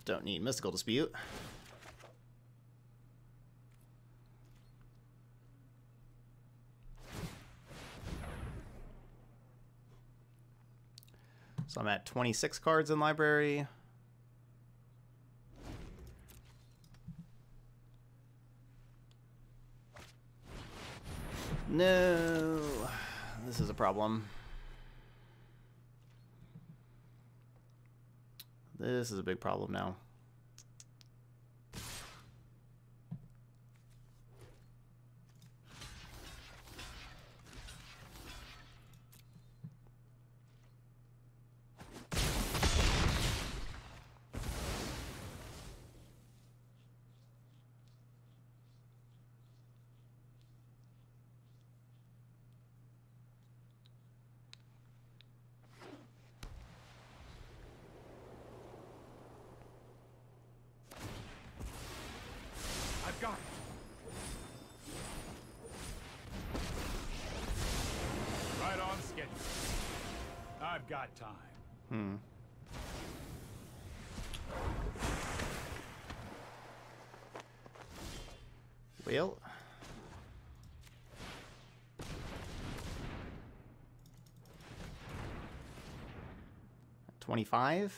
Don't need mystical dispute. So I'm at 26 cards in library. No, this is a problem. This is a big problem now. 25.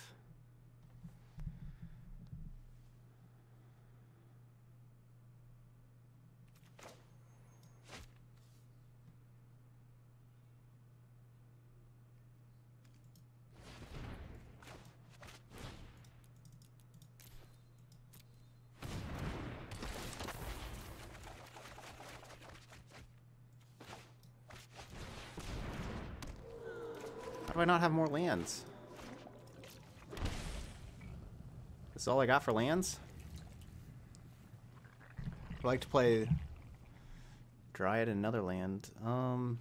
Do I not have more lands? This is all I got for lands? I like to play Dryad in another land. Um...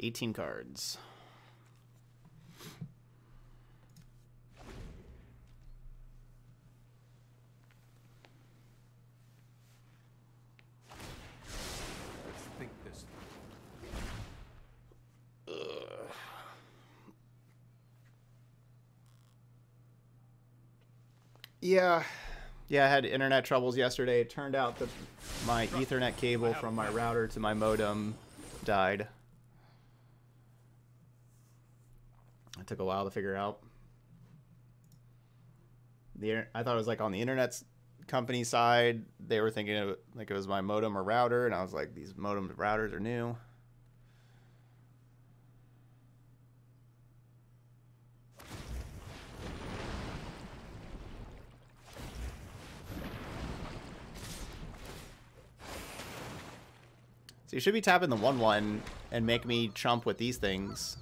Eighteen cards. Let's think this Yeah. Yeah, I had internet troubles yesterday. It turned out that my Ethernet cable from my router to my modem died. It took a while to figure out. The I thought it was like on the internet company side. They were thinking it like it was my modem or router, and I was like, these modem routers are new. So you should be tapping the 1-1 and make me chump with these things.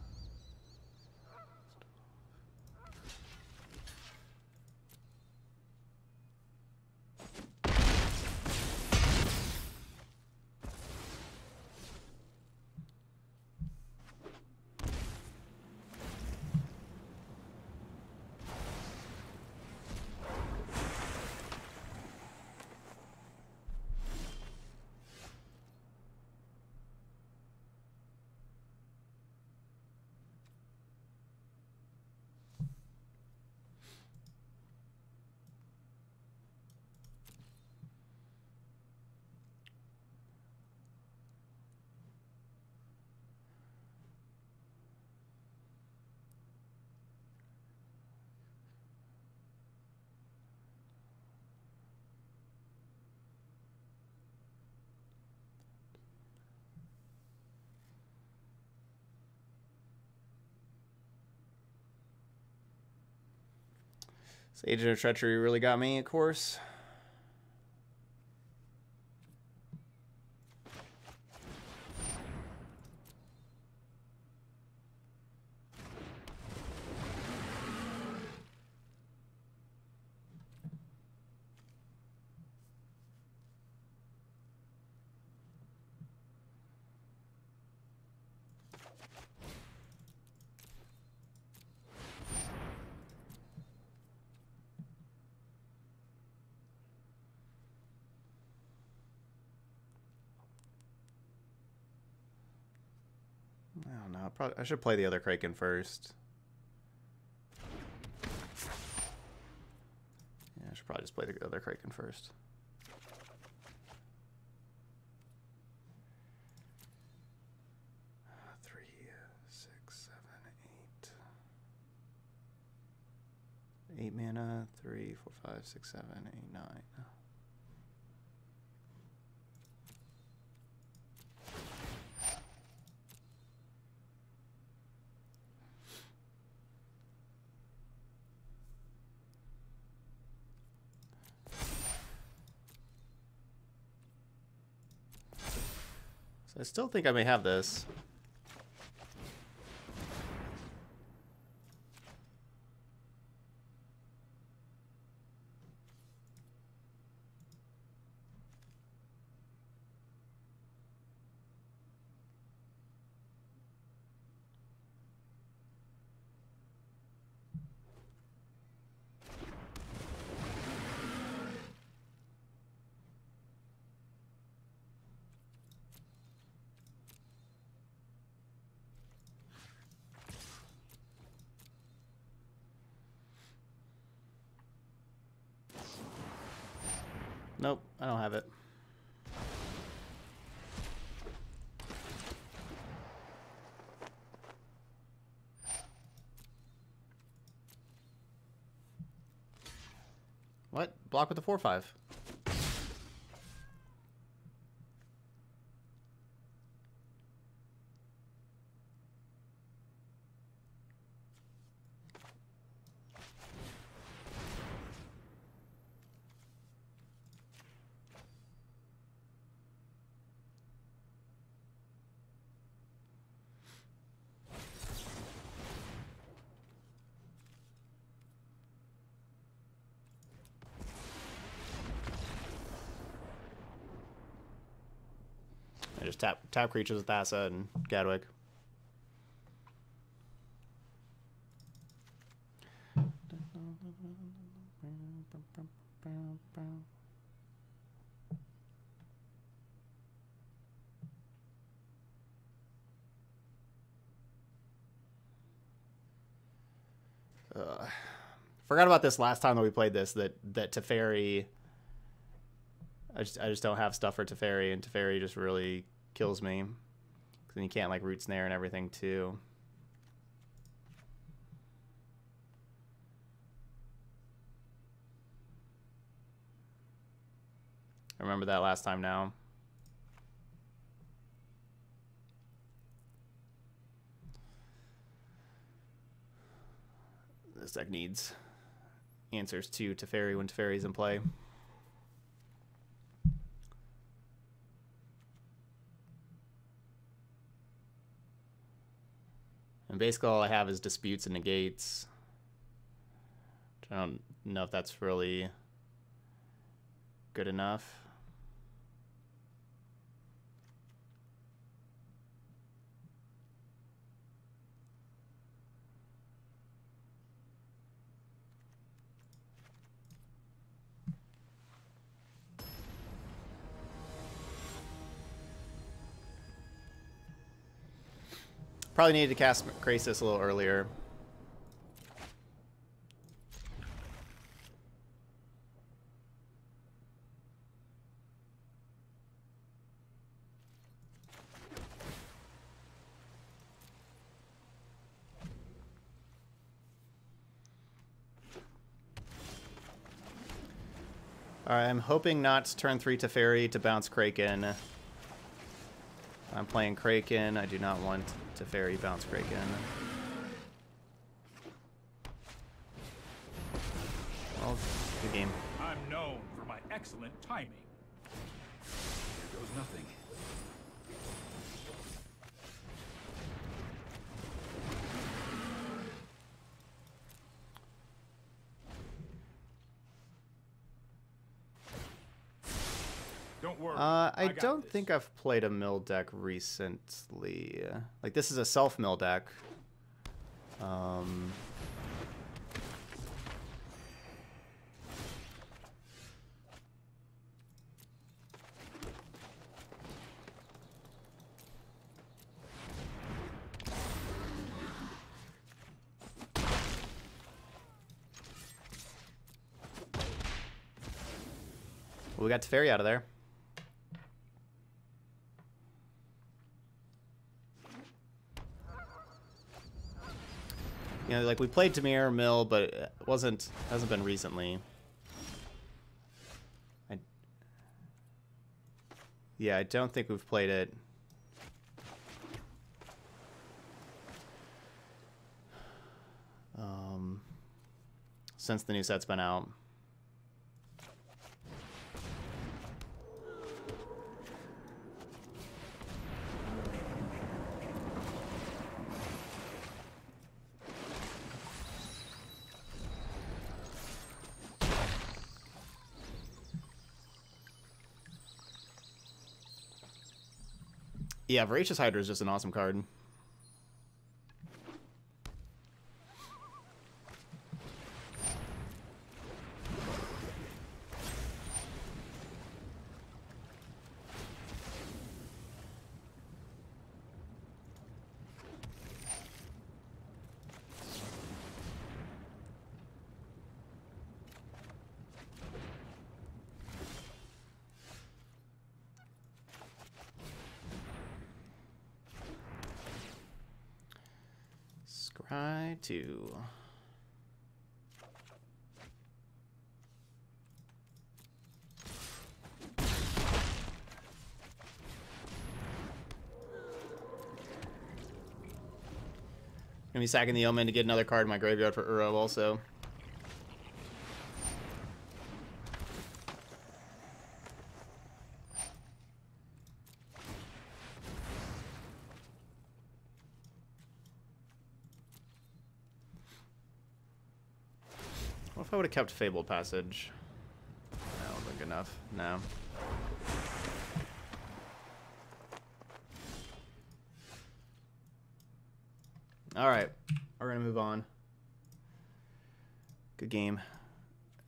Agent of Treachery really got me, of course. I don't know. Probably, I should play the other Kraken first. Yeah, I should probably just play the other Kraken first. Three, six, seven, eight. Eight mana. Three, four, five, six, seven, eight, nine. I still think I may have this. Nope, I don't have it. What? Block with the 4-5. I just tap creatures with Thassa and Gadwick. Uh, forgot about this last time that we played this. That that Teferi. I just I just don't have stuff for Teferi, and Teferi just really kills me. Cause then you can't like root snare and everything too. I remember that last time now. This deck needs answers to Teferi when Teferi's in play. And basically all I have is disputes and negates. I don't know if that's really good enough. Probably needed to cast Krasis a little earlier. Alright, I'm hoping not to turn 3 Teferi to bounce Kraken. I'm playing Kraken. I do not want Teferi bounce Kraken. Well, good game. I'm known for my excellent timing. Here goes nothing. Don't worry. Uh, I, I don't this. think I've played a mill deck recently. Like this is a self mill deck. Um, well, we got Teferi out of there. You know, like we played Dimir Mill, but it wasn't hasn't been recently. I yeah, I don't think we've played it. Um, since the new set's been out. Yeah, Voracious Hydra is just an awesome card. 2. Gonna be sacking the Omen to get another card in my graveyard for Uro also. have kept Fabled Passage. That would look enough. No. Alright. We're going to move on. Good game.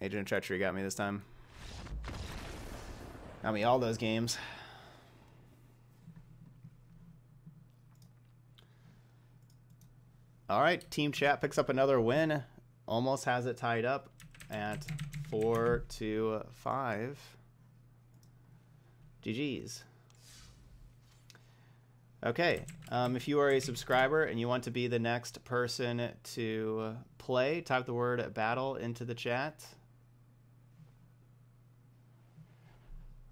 Agent of Treachery got me this time. Got me all those games. All right, Team Chat picks up another win. Almost has it tied up at four to five. GG's. Okay, um, if you are a subscriber and you want to be the next person to play, type the word battle into the chat.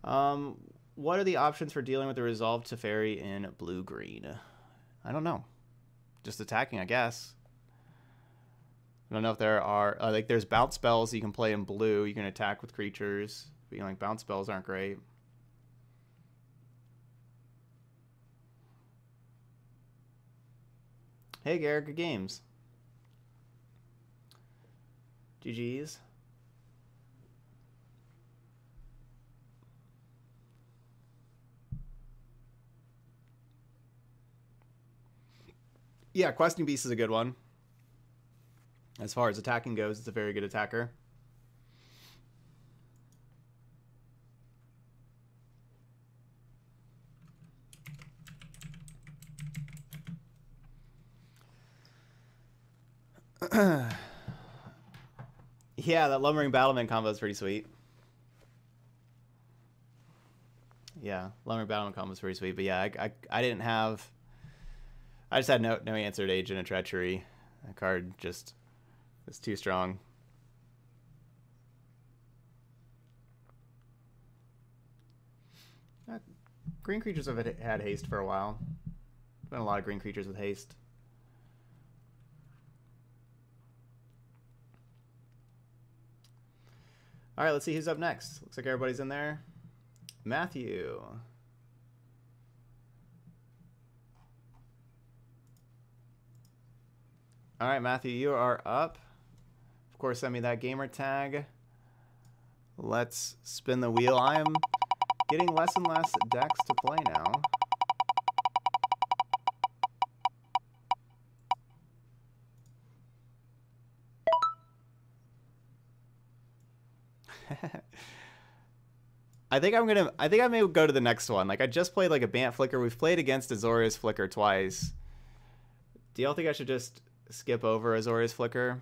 Um, what are the options for dealing with the Resolve Teferi in blue green? I don't know. Just attacking, I guess. I don't know if there are uh, like there's bounce spells you can play in blue. You can attack with creatures. But you know, like bounce spells aren't great. Hey Garrick games. GG's. Yeah, Questing Beast is a good one. As far as attacking goes, it's a very good attacker. yeah, that Lumbering Battlement combo is pretty sweet. Yeah, Lumbering Battlement combo is pretty sweet. But yeah, I, I, I didn't have... I just had no no answer to Agent of Treachery. That card just is too strong. Uh, green creatures have had haste for a while. Been a lot of green creatures with haste. All right, let's see who's up next. Looks like everybody's in there. Matthew. All right, Matthew, you are up. Of course, send me that gamer tag. Let's spin the wheel. I am getting less and less decks to play now. I think I'm gonna. I think I may go to the next one. Like I just played like a Bant Flicker. We've played against Azorius Flicker twice. Do y'all think I should just skip over Azorius Flicker?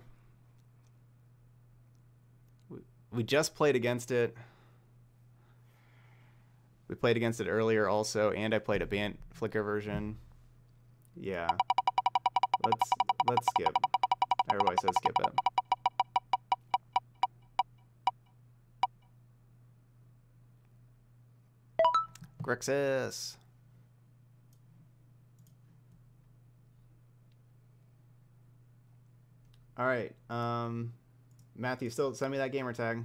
We, just played against it. We played against it earlier also, and I played a Bant Flicker version. Yeah. Let's let's skip. Everybody says skip it. Grixis. All right. Um, Matthew, still send me that gamer tag.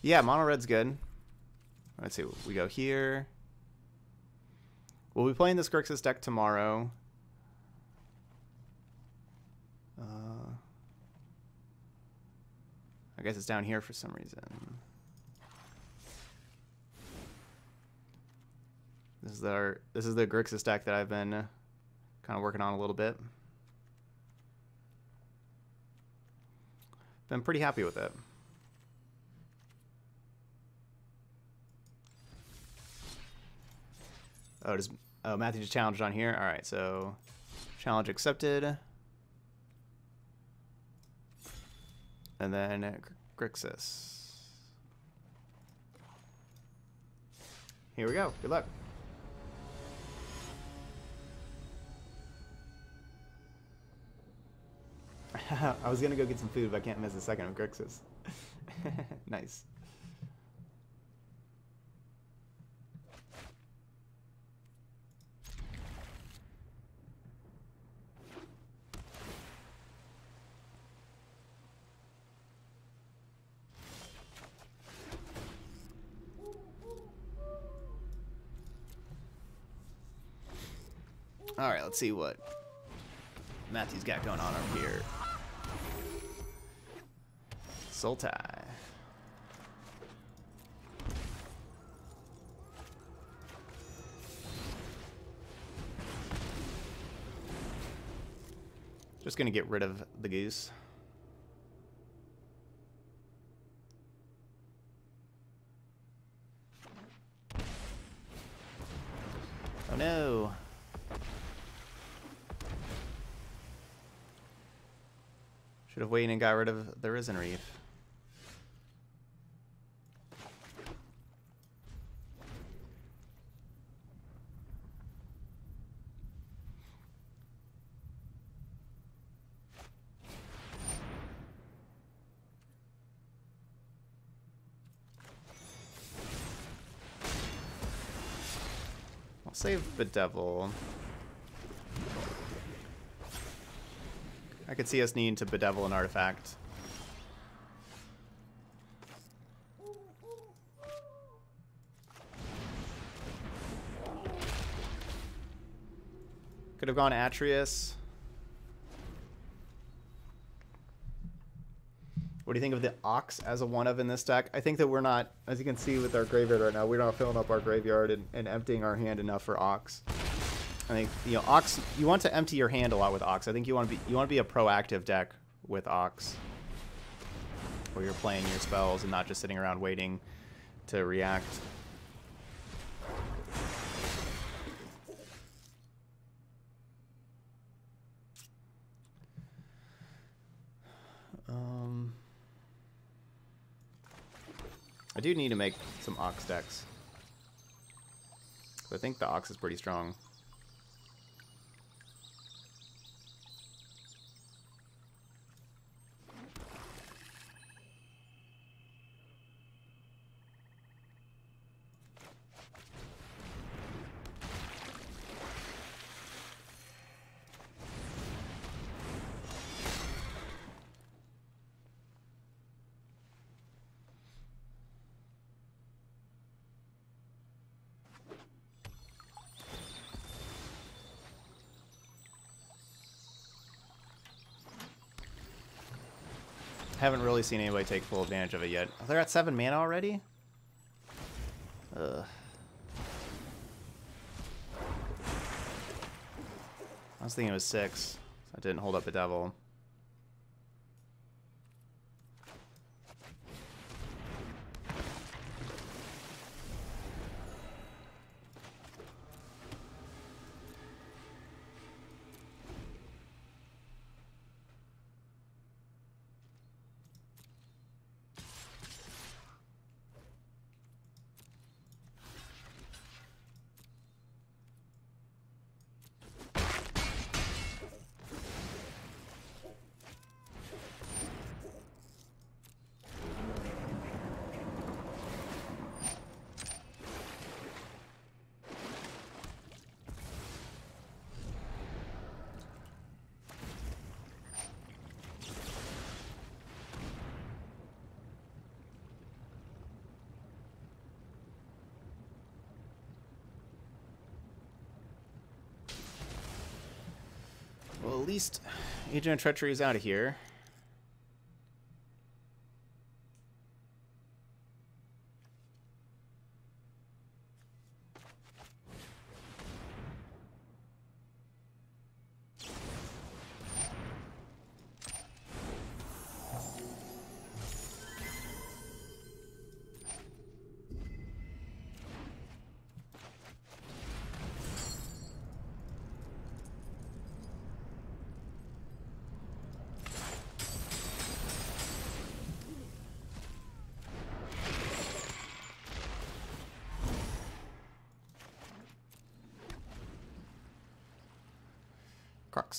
Yeah, mono red's good. Let's see. We go here. We'll be playing this Grixis deck tomorrow. Uh, I guess it's down here for some reason. This is our this is the Grixis deck that I've been kind of working on a little bit. Been pretty happy with it. Oh, does oh Matthew just challenged on here? All right, so challenge accepted. And then Grixis. Here we go. Good luck. I was gonna go get some food, but I can't miss a second of Grixis. nice. All right, let's see what Matthew's got going on over here. Sultai. Just gonna get rid of the goose. And got rid of the Risen Reef. I'll save Bedevil. I could see us needing to Bedevil an artifact. Could have gone Atris. What do you think of the Ox as a one of in this deck? I think that we're not, as you can see with our graveyard right now, we're not filling up our graveyard and, and emptying our hand enough for Ox. I think you know Ox. You want to empty your hand a lot with Ox. I think you want to be you want to be a proactive deck with Ox, where you're playing your spells and not just sitting around waiting to react. Um, I do need to make some Ox decks. I think the Ox is pretty strong. Haven't really seen anybody take full advantage of it yet. They're at seven mana already? Ugh. I was thinking it was six. I didn't hold up Bedevil. Well, at least Agent Treachery is out of here.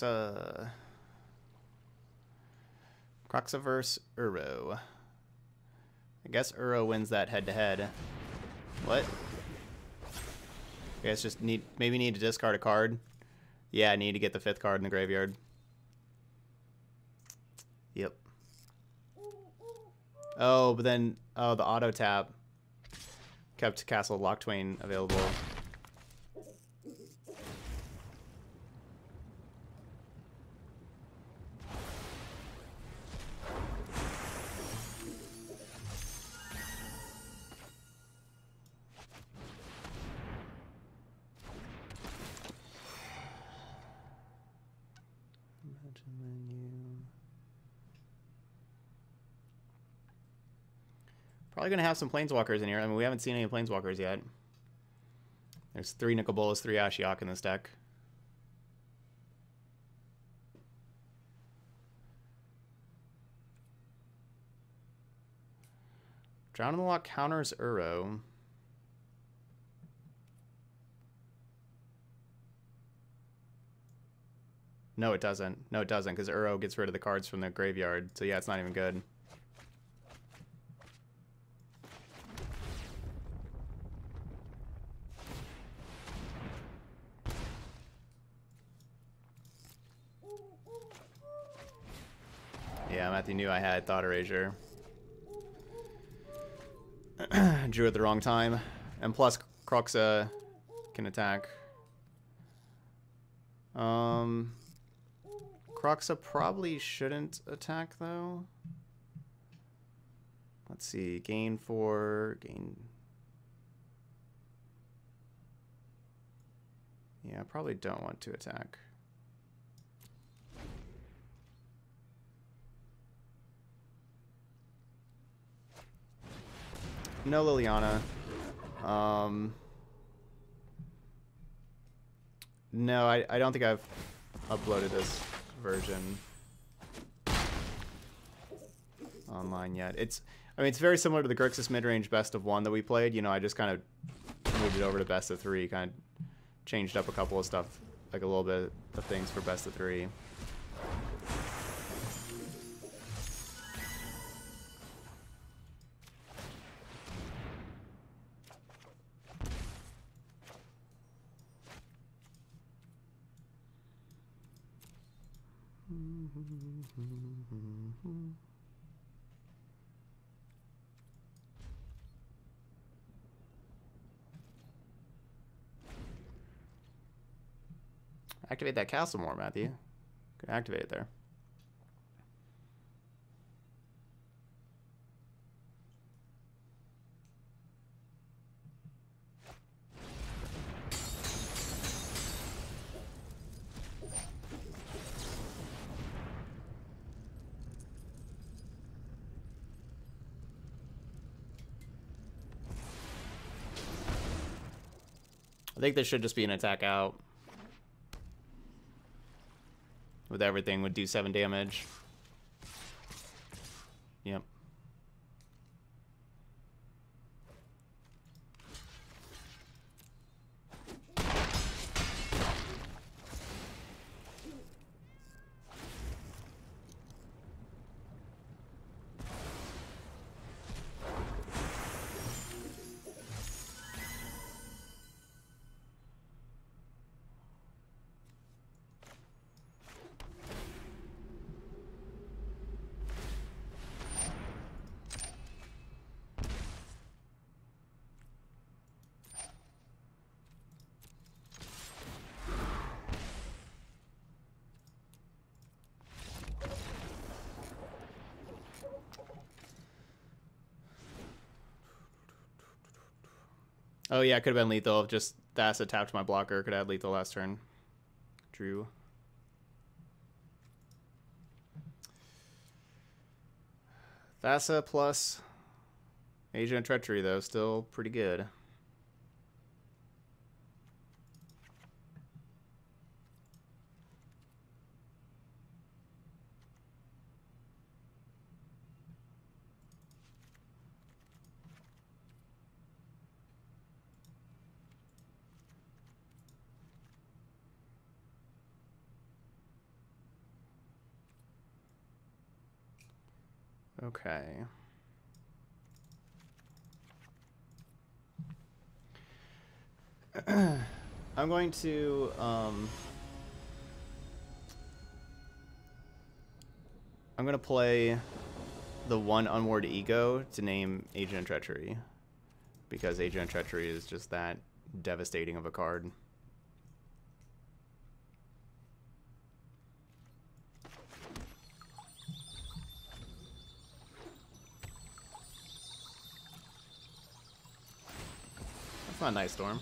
Kroxa. Uh, Kroxa versus Uro. I guess Uro wins that head to head. What? I guess just need maybe need to discard a card. Yeah, I need to get the fifth card in the graveyard. Yep. Oh, but then oh the auto tap kept Castle Locthwain available. Probably gonna have some planeswalkers in here. I mean, we haven't seen any planeswalkers yet. There's three Nicol Bolas, three Ashiok in this deck. Drown in the Loch counters Uro. No, it doesn't. No, it doesn't, because Uro gets rid of the cards from the graveyard. So yeah, it's not even good. Yeah, knew I had Thought Erasure. Drew at the wrong time. And plus, Kroxa can attack. Um, Kroxa probably shouldn't attack, though. Let's see. Gain 4. Gain... Yeah, I probably don't want to attack. No Liliana. Um, no, I, I don't think I've uploaded this version online yet. It's I mean it's very similar to the Grixis mid-range best of one that we played. You know, I just kind of moved it over to best of three, kind of changed up a couple of stuff, like a little bit of things for best of three. Activate that castle more, Matthew. Activate it there. I think this should just be an attack out. With everything would do 7 damage. Yep. Oh yeah, it could have been lethal just Thassa tapped my blocker. Could have had lethal last turn. Drew. Thassa plus Agent Treachery though, still pretty good. Okay. I'm going to, um... I'm going to play the one Unmoored Ego to name Agent Treachery. Because Agent Treachery is just that devastating of a card. Not nice, Storm.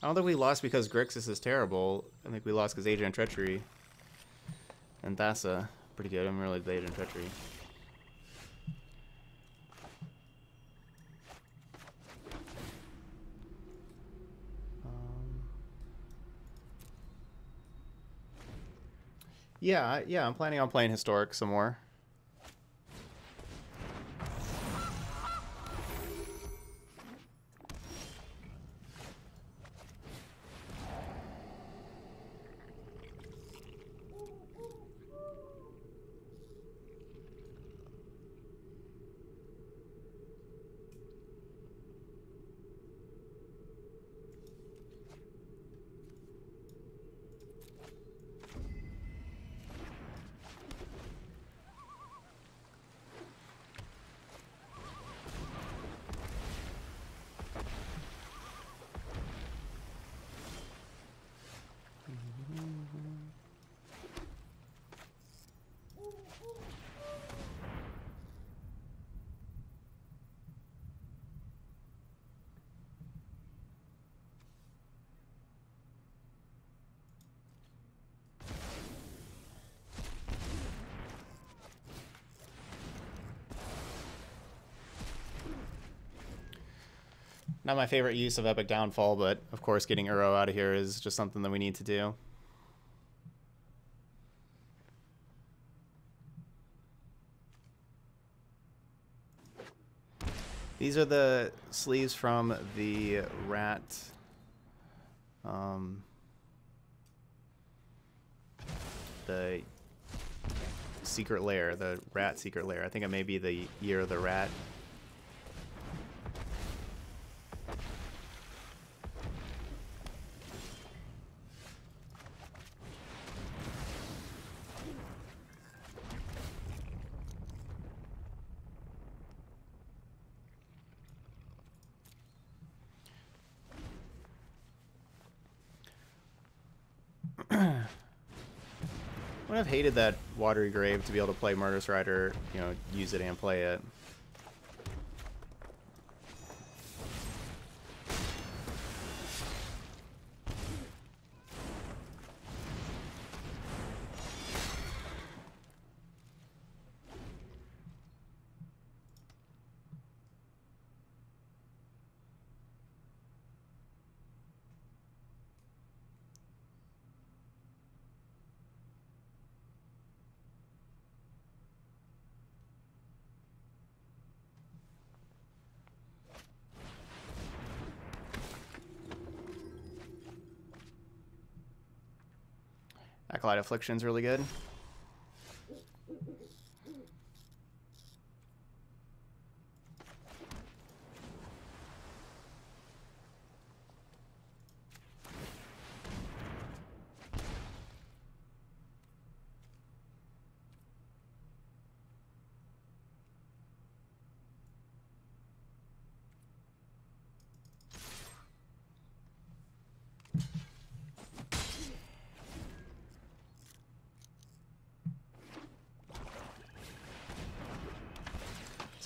I don't think we lost because Grixis is terrible. I think we lost because Agent Treachery. And Thassa uh, pretty good. I'm really glad Agent Treachery. Um, yeah, yeah, I'm planning on playing Historic some more. Not my favorite use of Epic Downfall, but of course getting Uro out of here is just something that we need to do. These are the sleeves from the rat um, the secret lair, the rat secret lair. I think it may be the year of the rat. Hated that watery grave to be able to play Murderous Rider, you know, use it and play it. Acolyte Affliction's really good.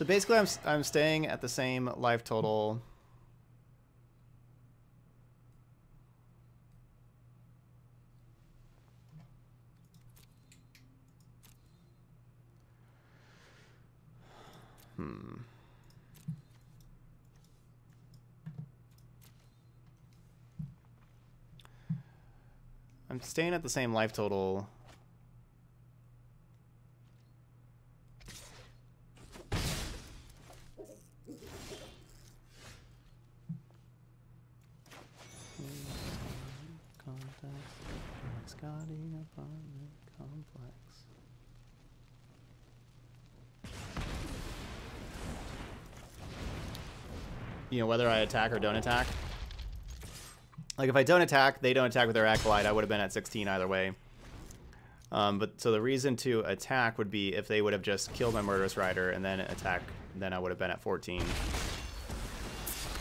Basically, I'm I'm staying at the same life total. Hmm. I'm staying at the same life total. You know, whether I attack or don't attack. Like, if I don't attack, they don't attack with their Acolyte, I would have been at 16 either way. Um, but so the reason to attack would be if they would have just killed my Murderous Rider and then attack, then I would have been at 14.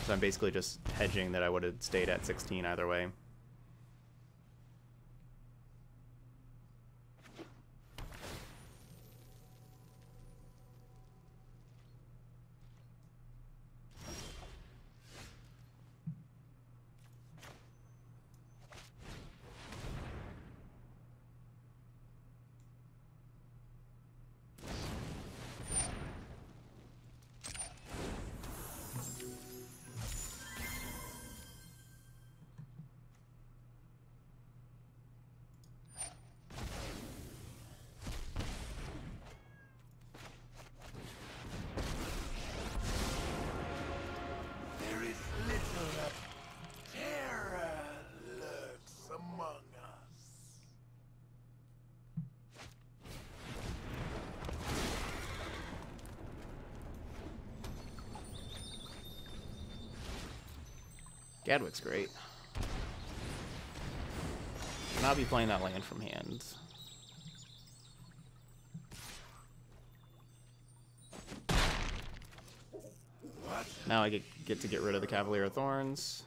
So I'm basically just hedging that I would have stayed at 16 either way. Gadwick's great. And I'll be playing that land from hand. Now I get, get to get rid of the Cavalier of Thorns.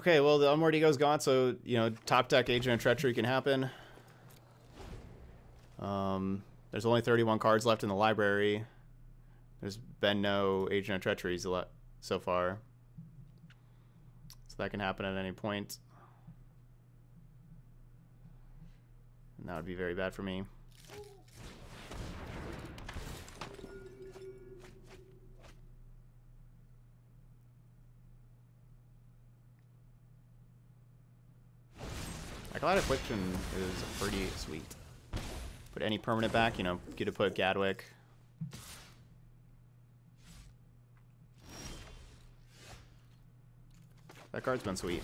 Okay, well, the Unmoored Ego's gone, so, you know, top deck Agent of Treachery can happen. Um, there's only 31 cards left in the library. There's been no Agent of Treacheries so far. So that can happen at any point. And that would be very bad for me. Acolyte Affliction is pretty sweet. Put any permanent back, you know, get to put Gadwick. That card's been sweet.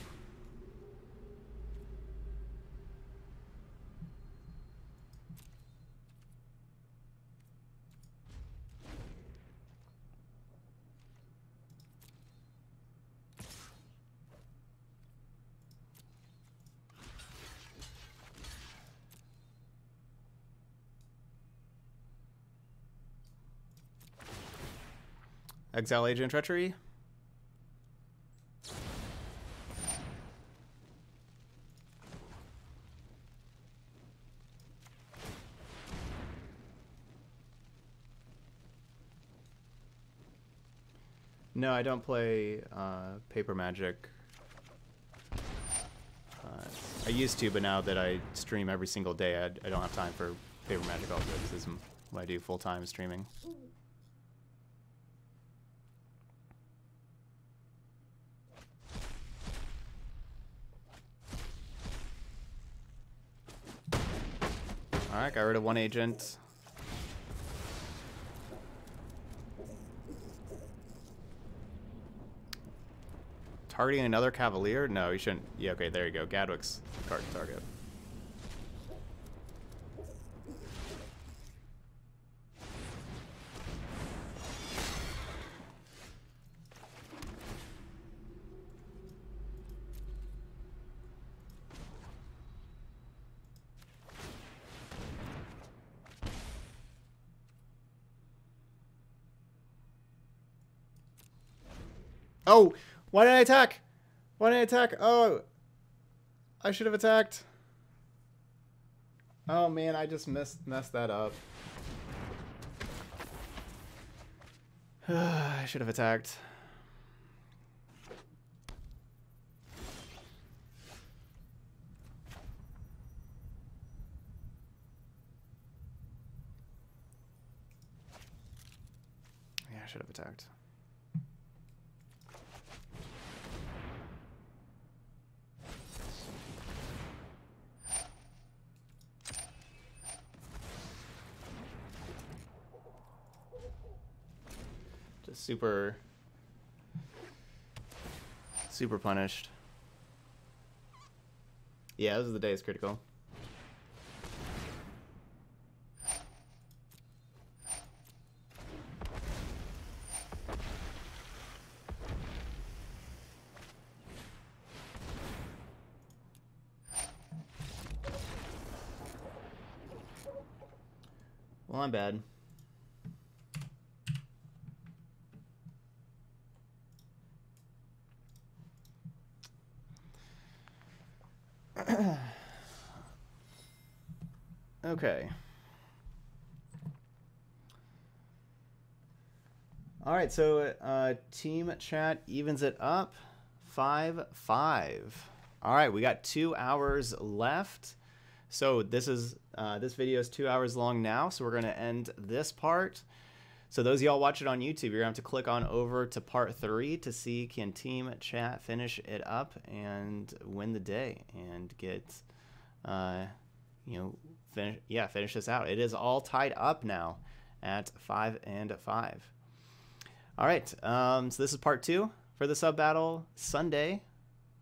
Exile Agent Treachery. No, I don't play uh, Paper Magic. Uh, I used to, but now that I stream every single day, I, I don't have time for Paper Magic is what I do full time streaming. Alright, got rid of one agent. Targeting another Cavalier? No, you shouldn't. Yeah, okay, there you go. Gadwick's card target. Oh, why did I attack? Why did I attack? Oh, I should have attacked. Oh man, I just messed messed that up. I should have attacked. Yeah, I should have attacked. Super, super punished. Yeah, this is the day is critical. Well, I'm bad. Okay. All right, so uh, team chat evens it up, five five. All right, we got two hours left. So this is uh, this video is two hours long now. So we're gonna end this part. So those of y'all watch it on YouTube, you're gonna have to click on over to part three to see can team chat finish it up and win the day and get, uh, you know, finish yeah finish this out. It is all tied up now at five and five. All right, um, so this is part two for the sub battle Sunday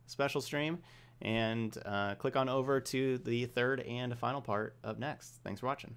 special stream, and uh, click on over to the third and final part up next. Thanks for watching.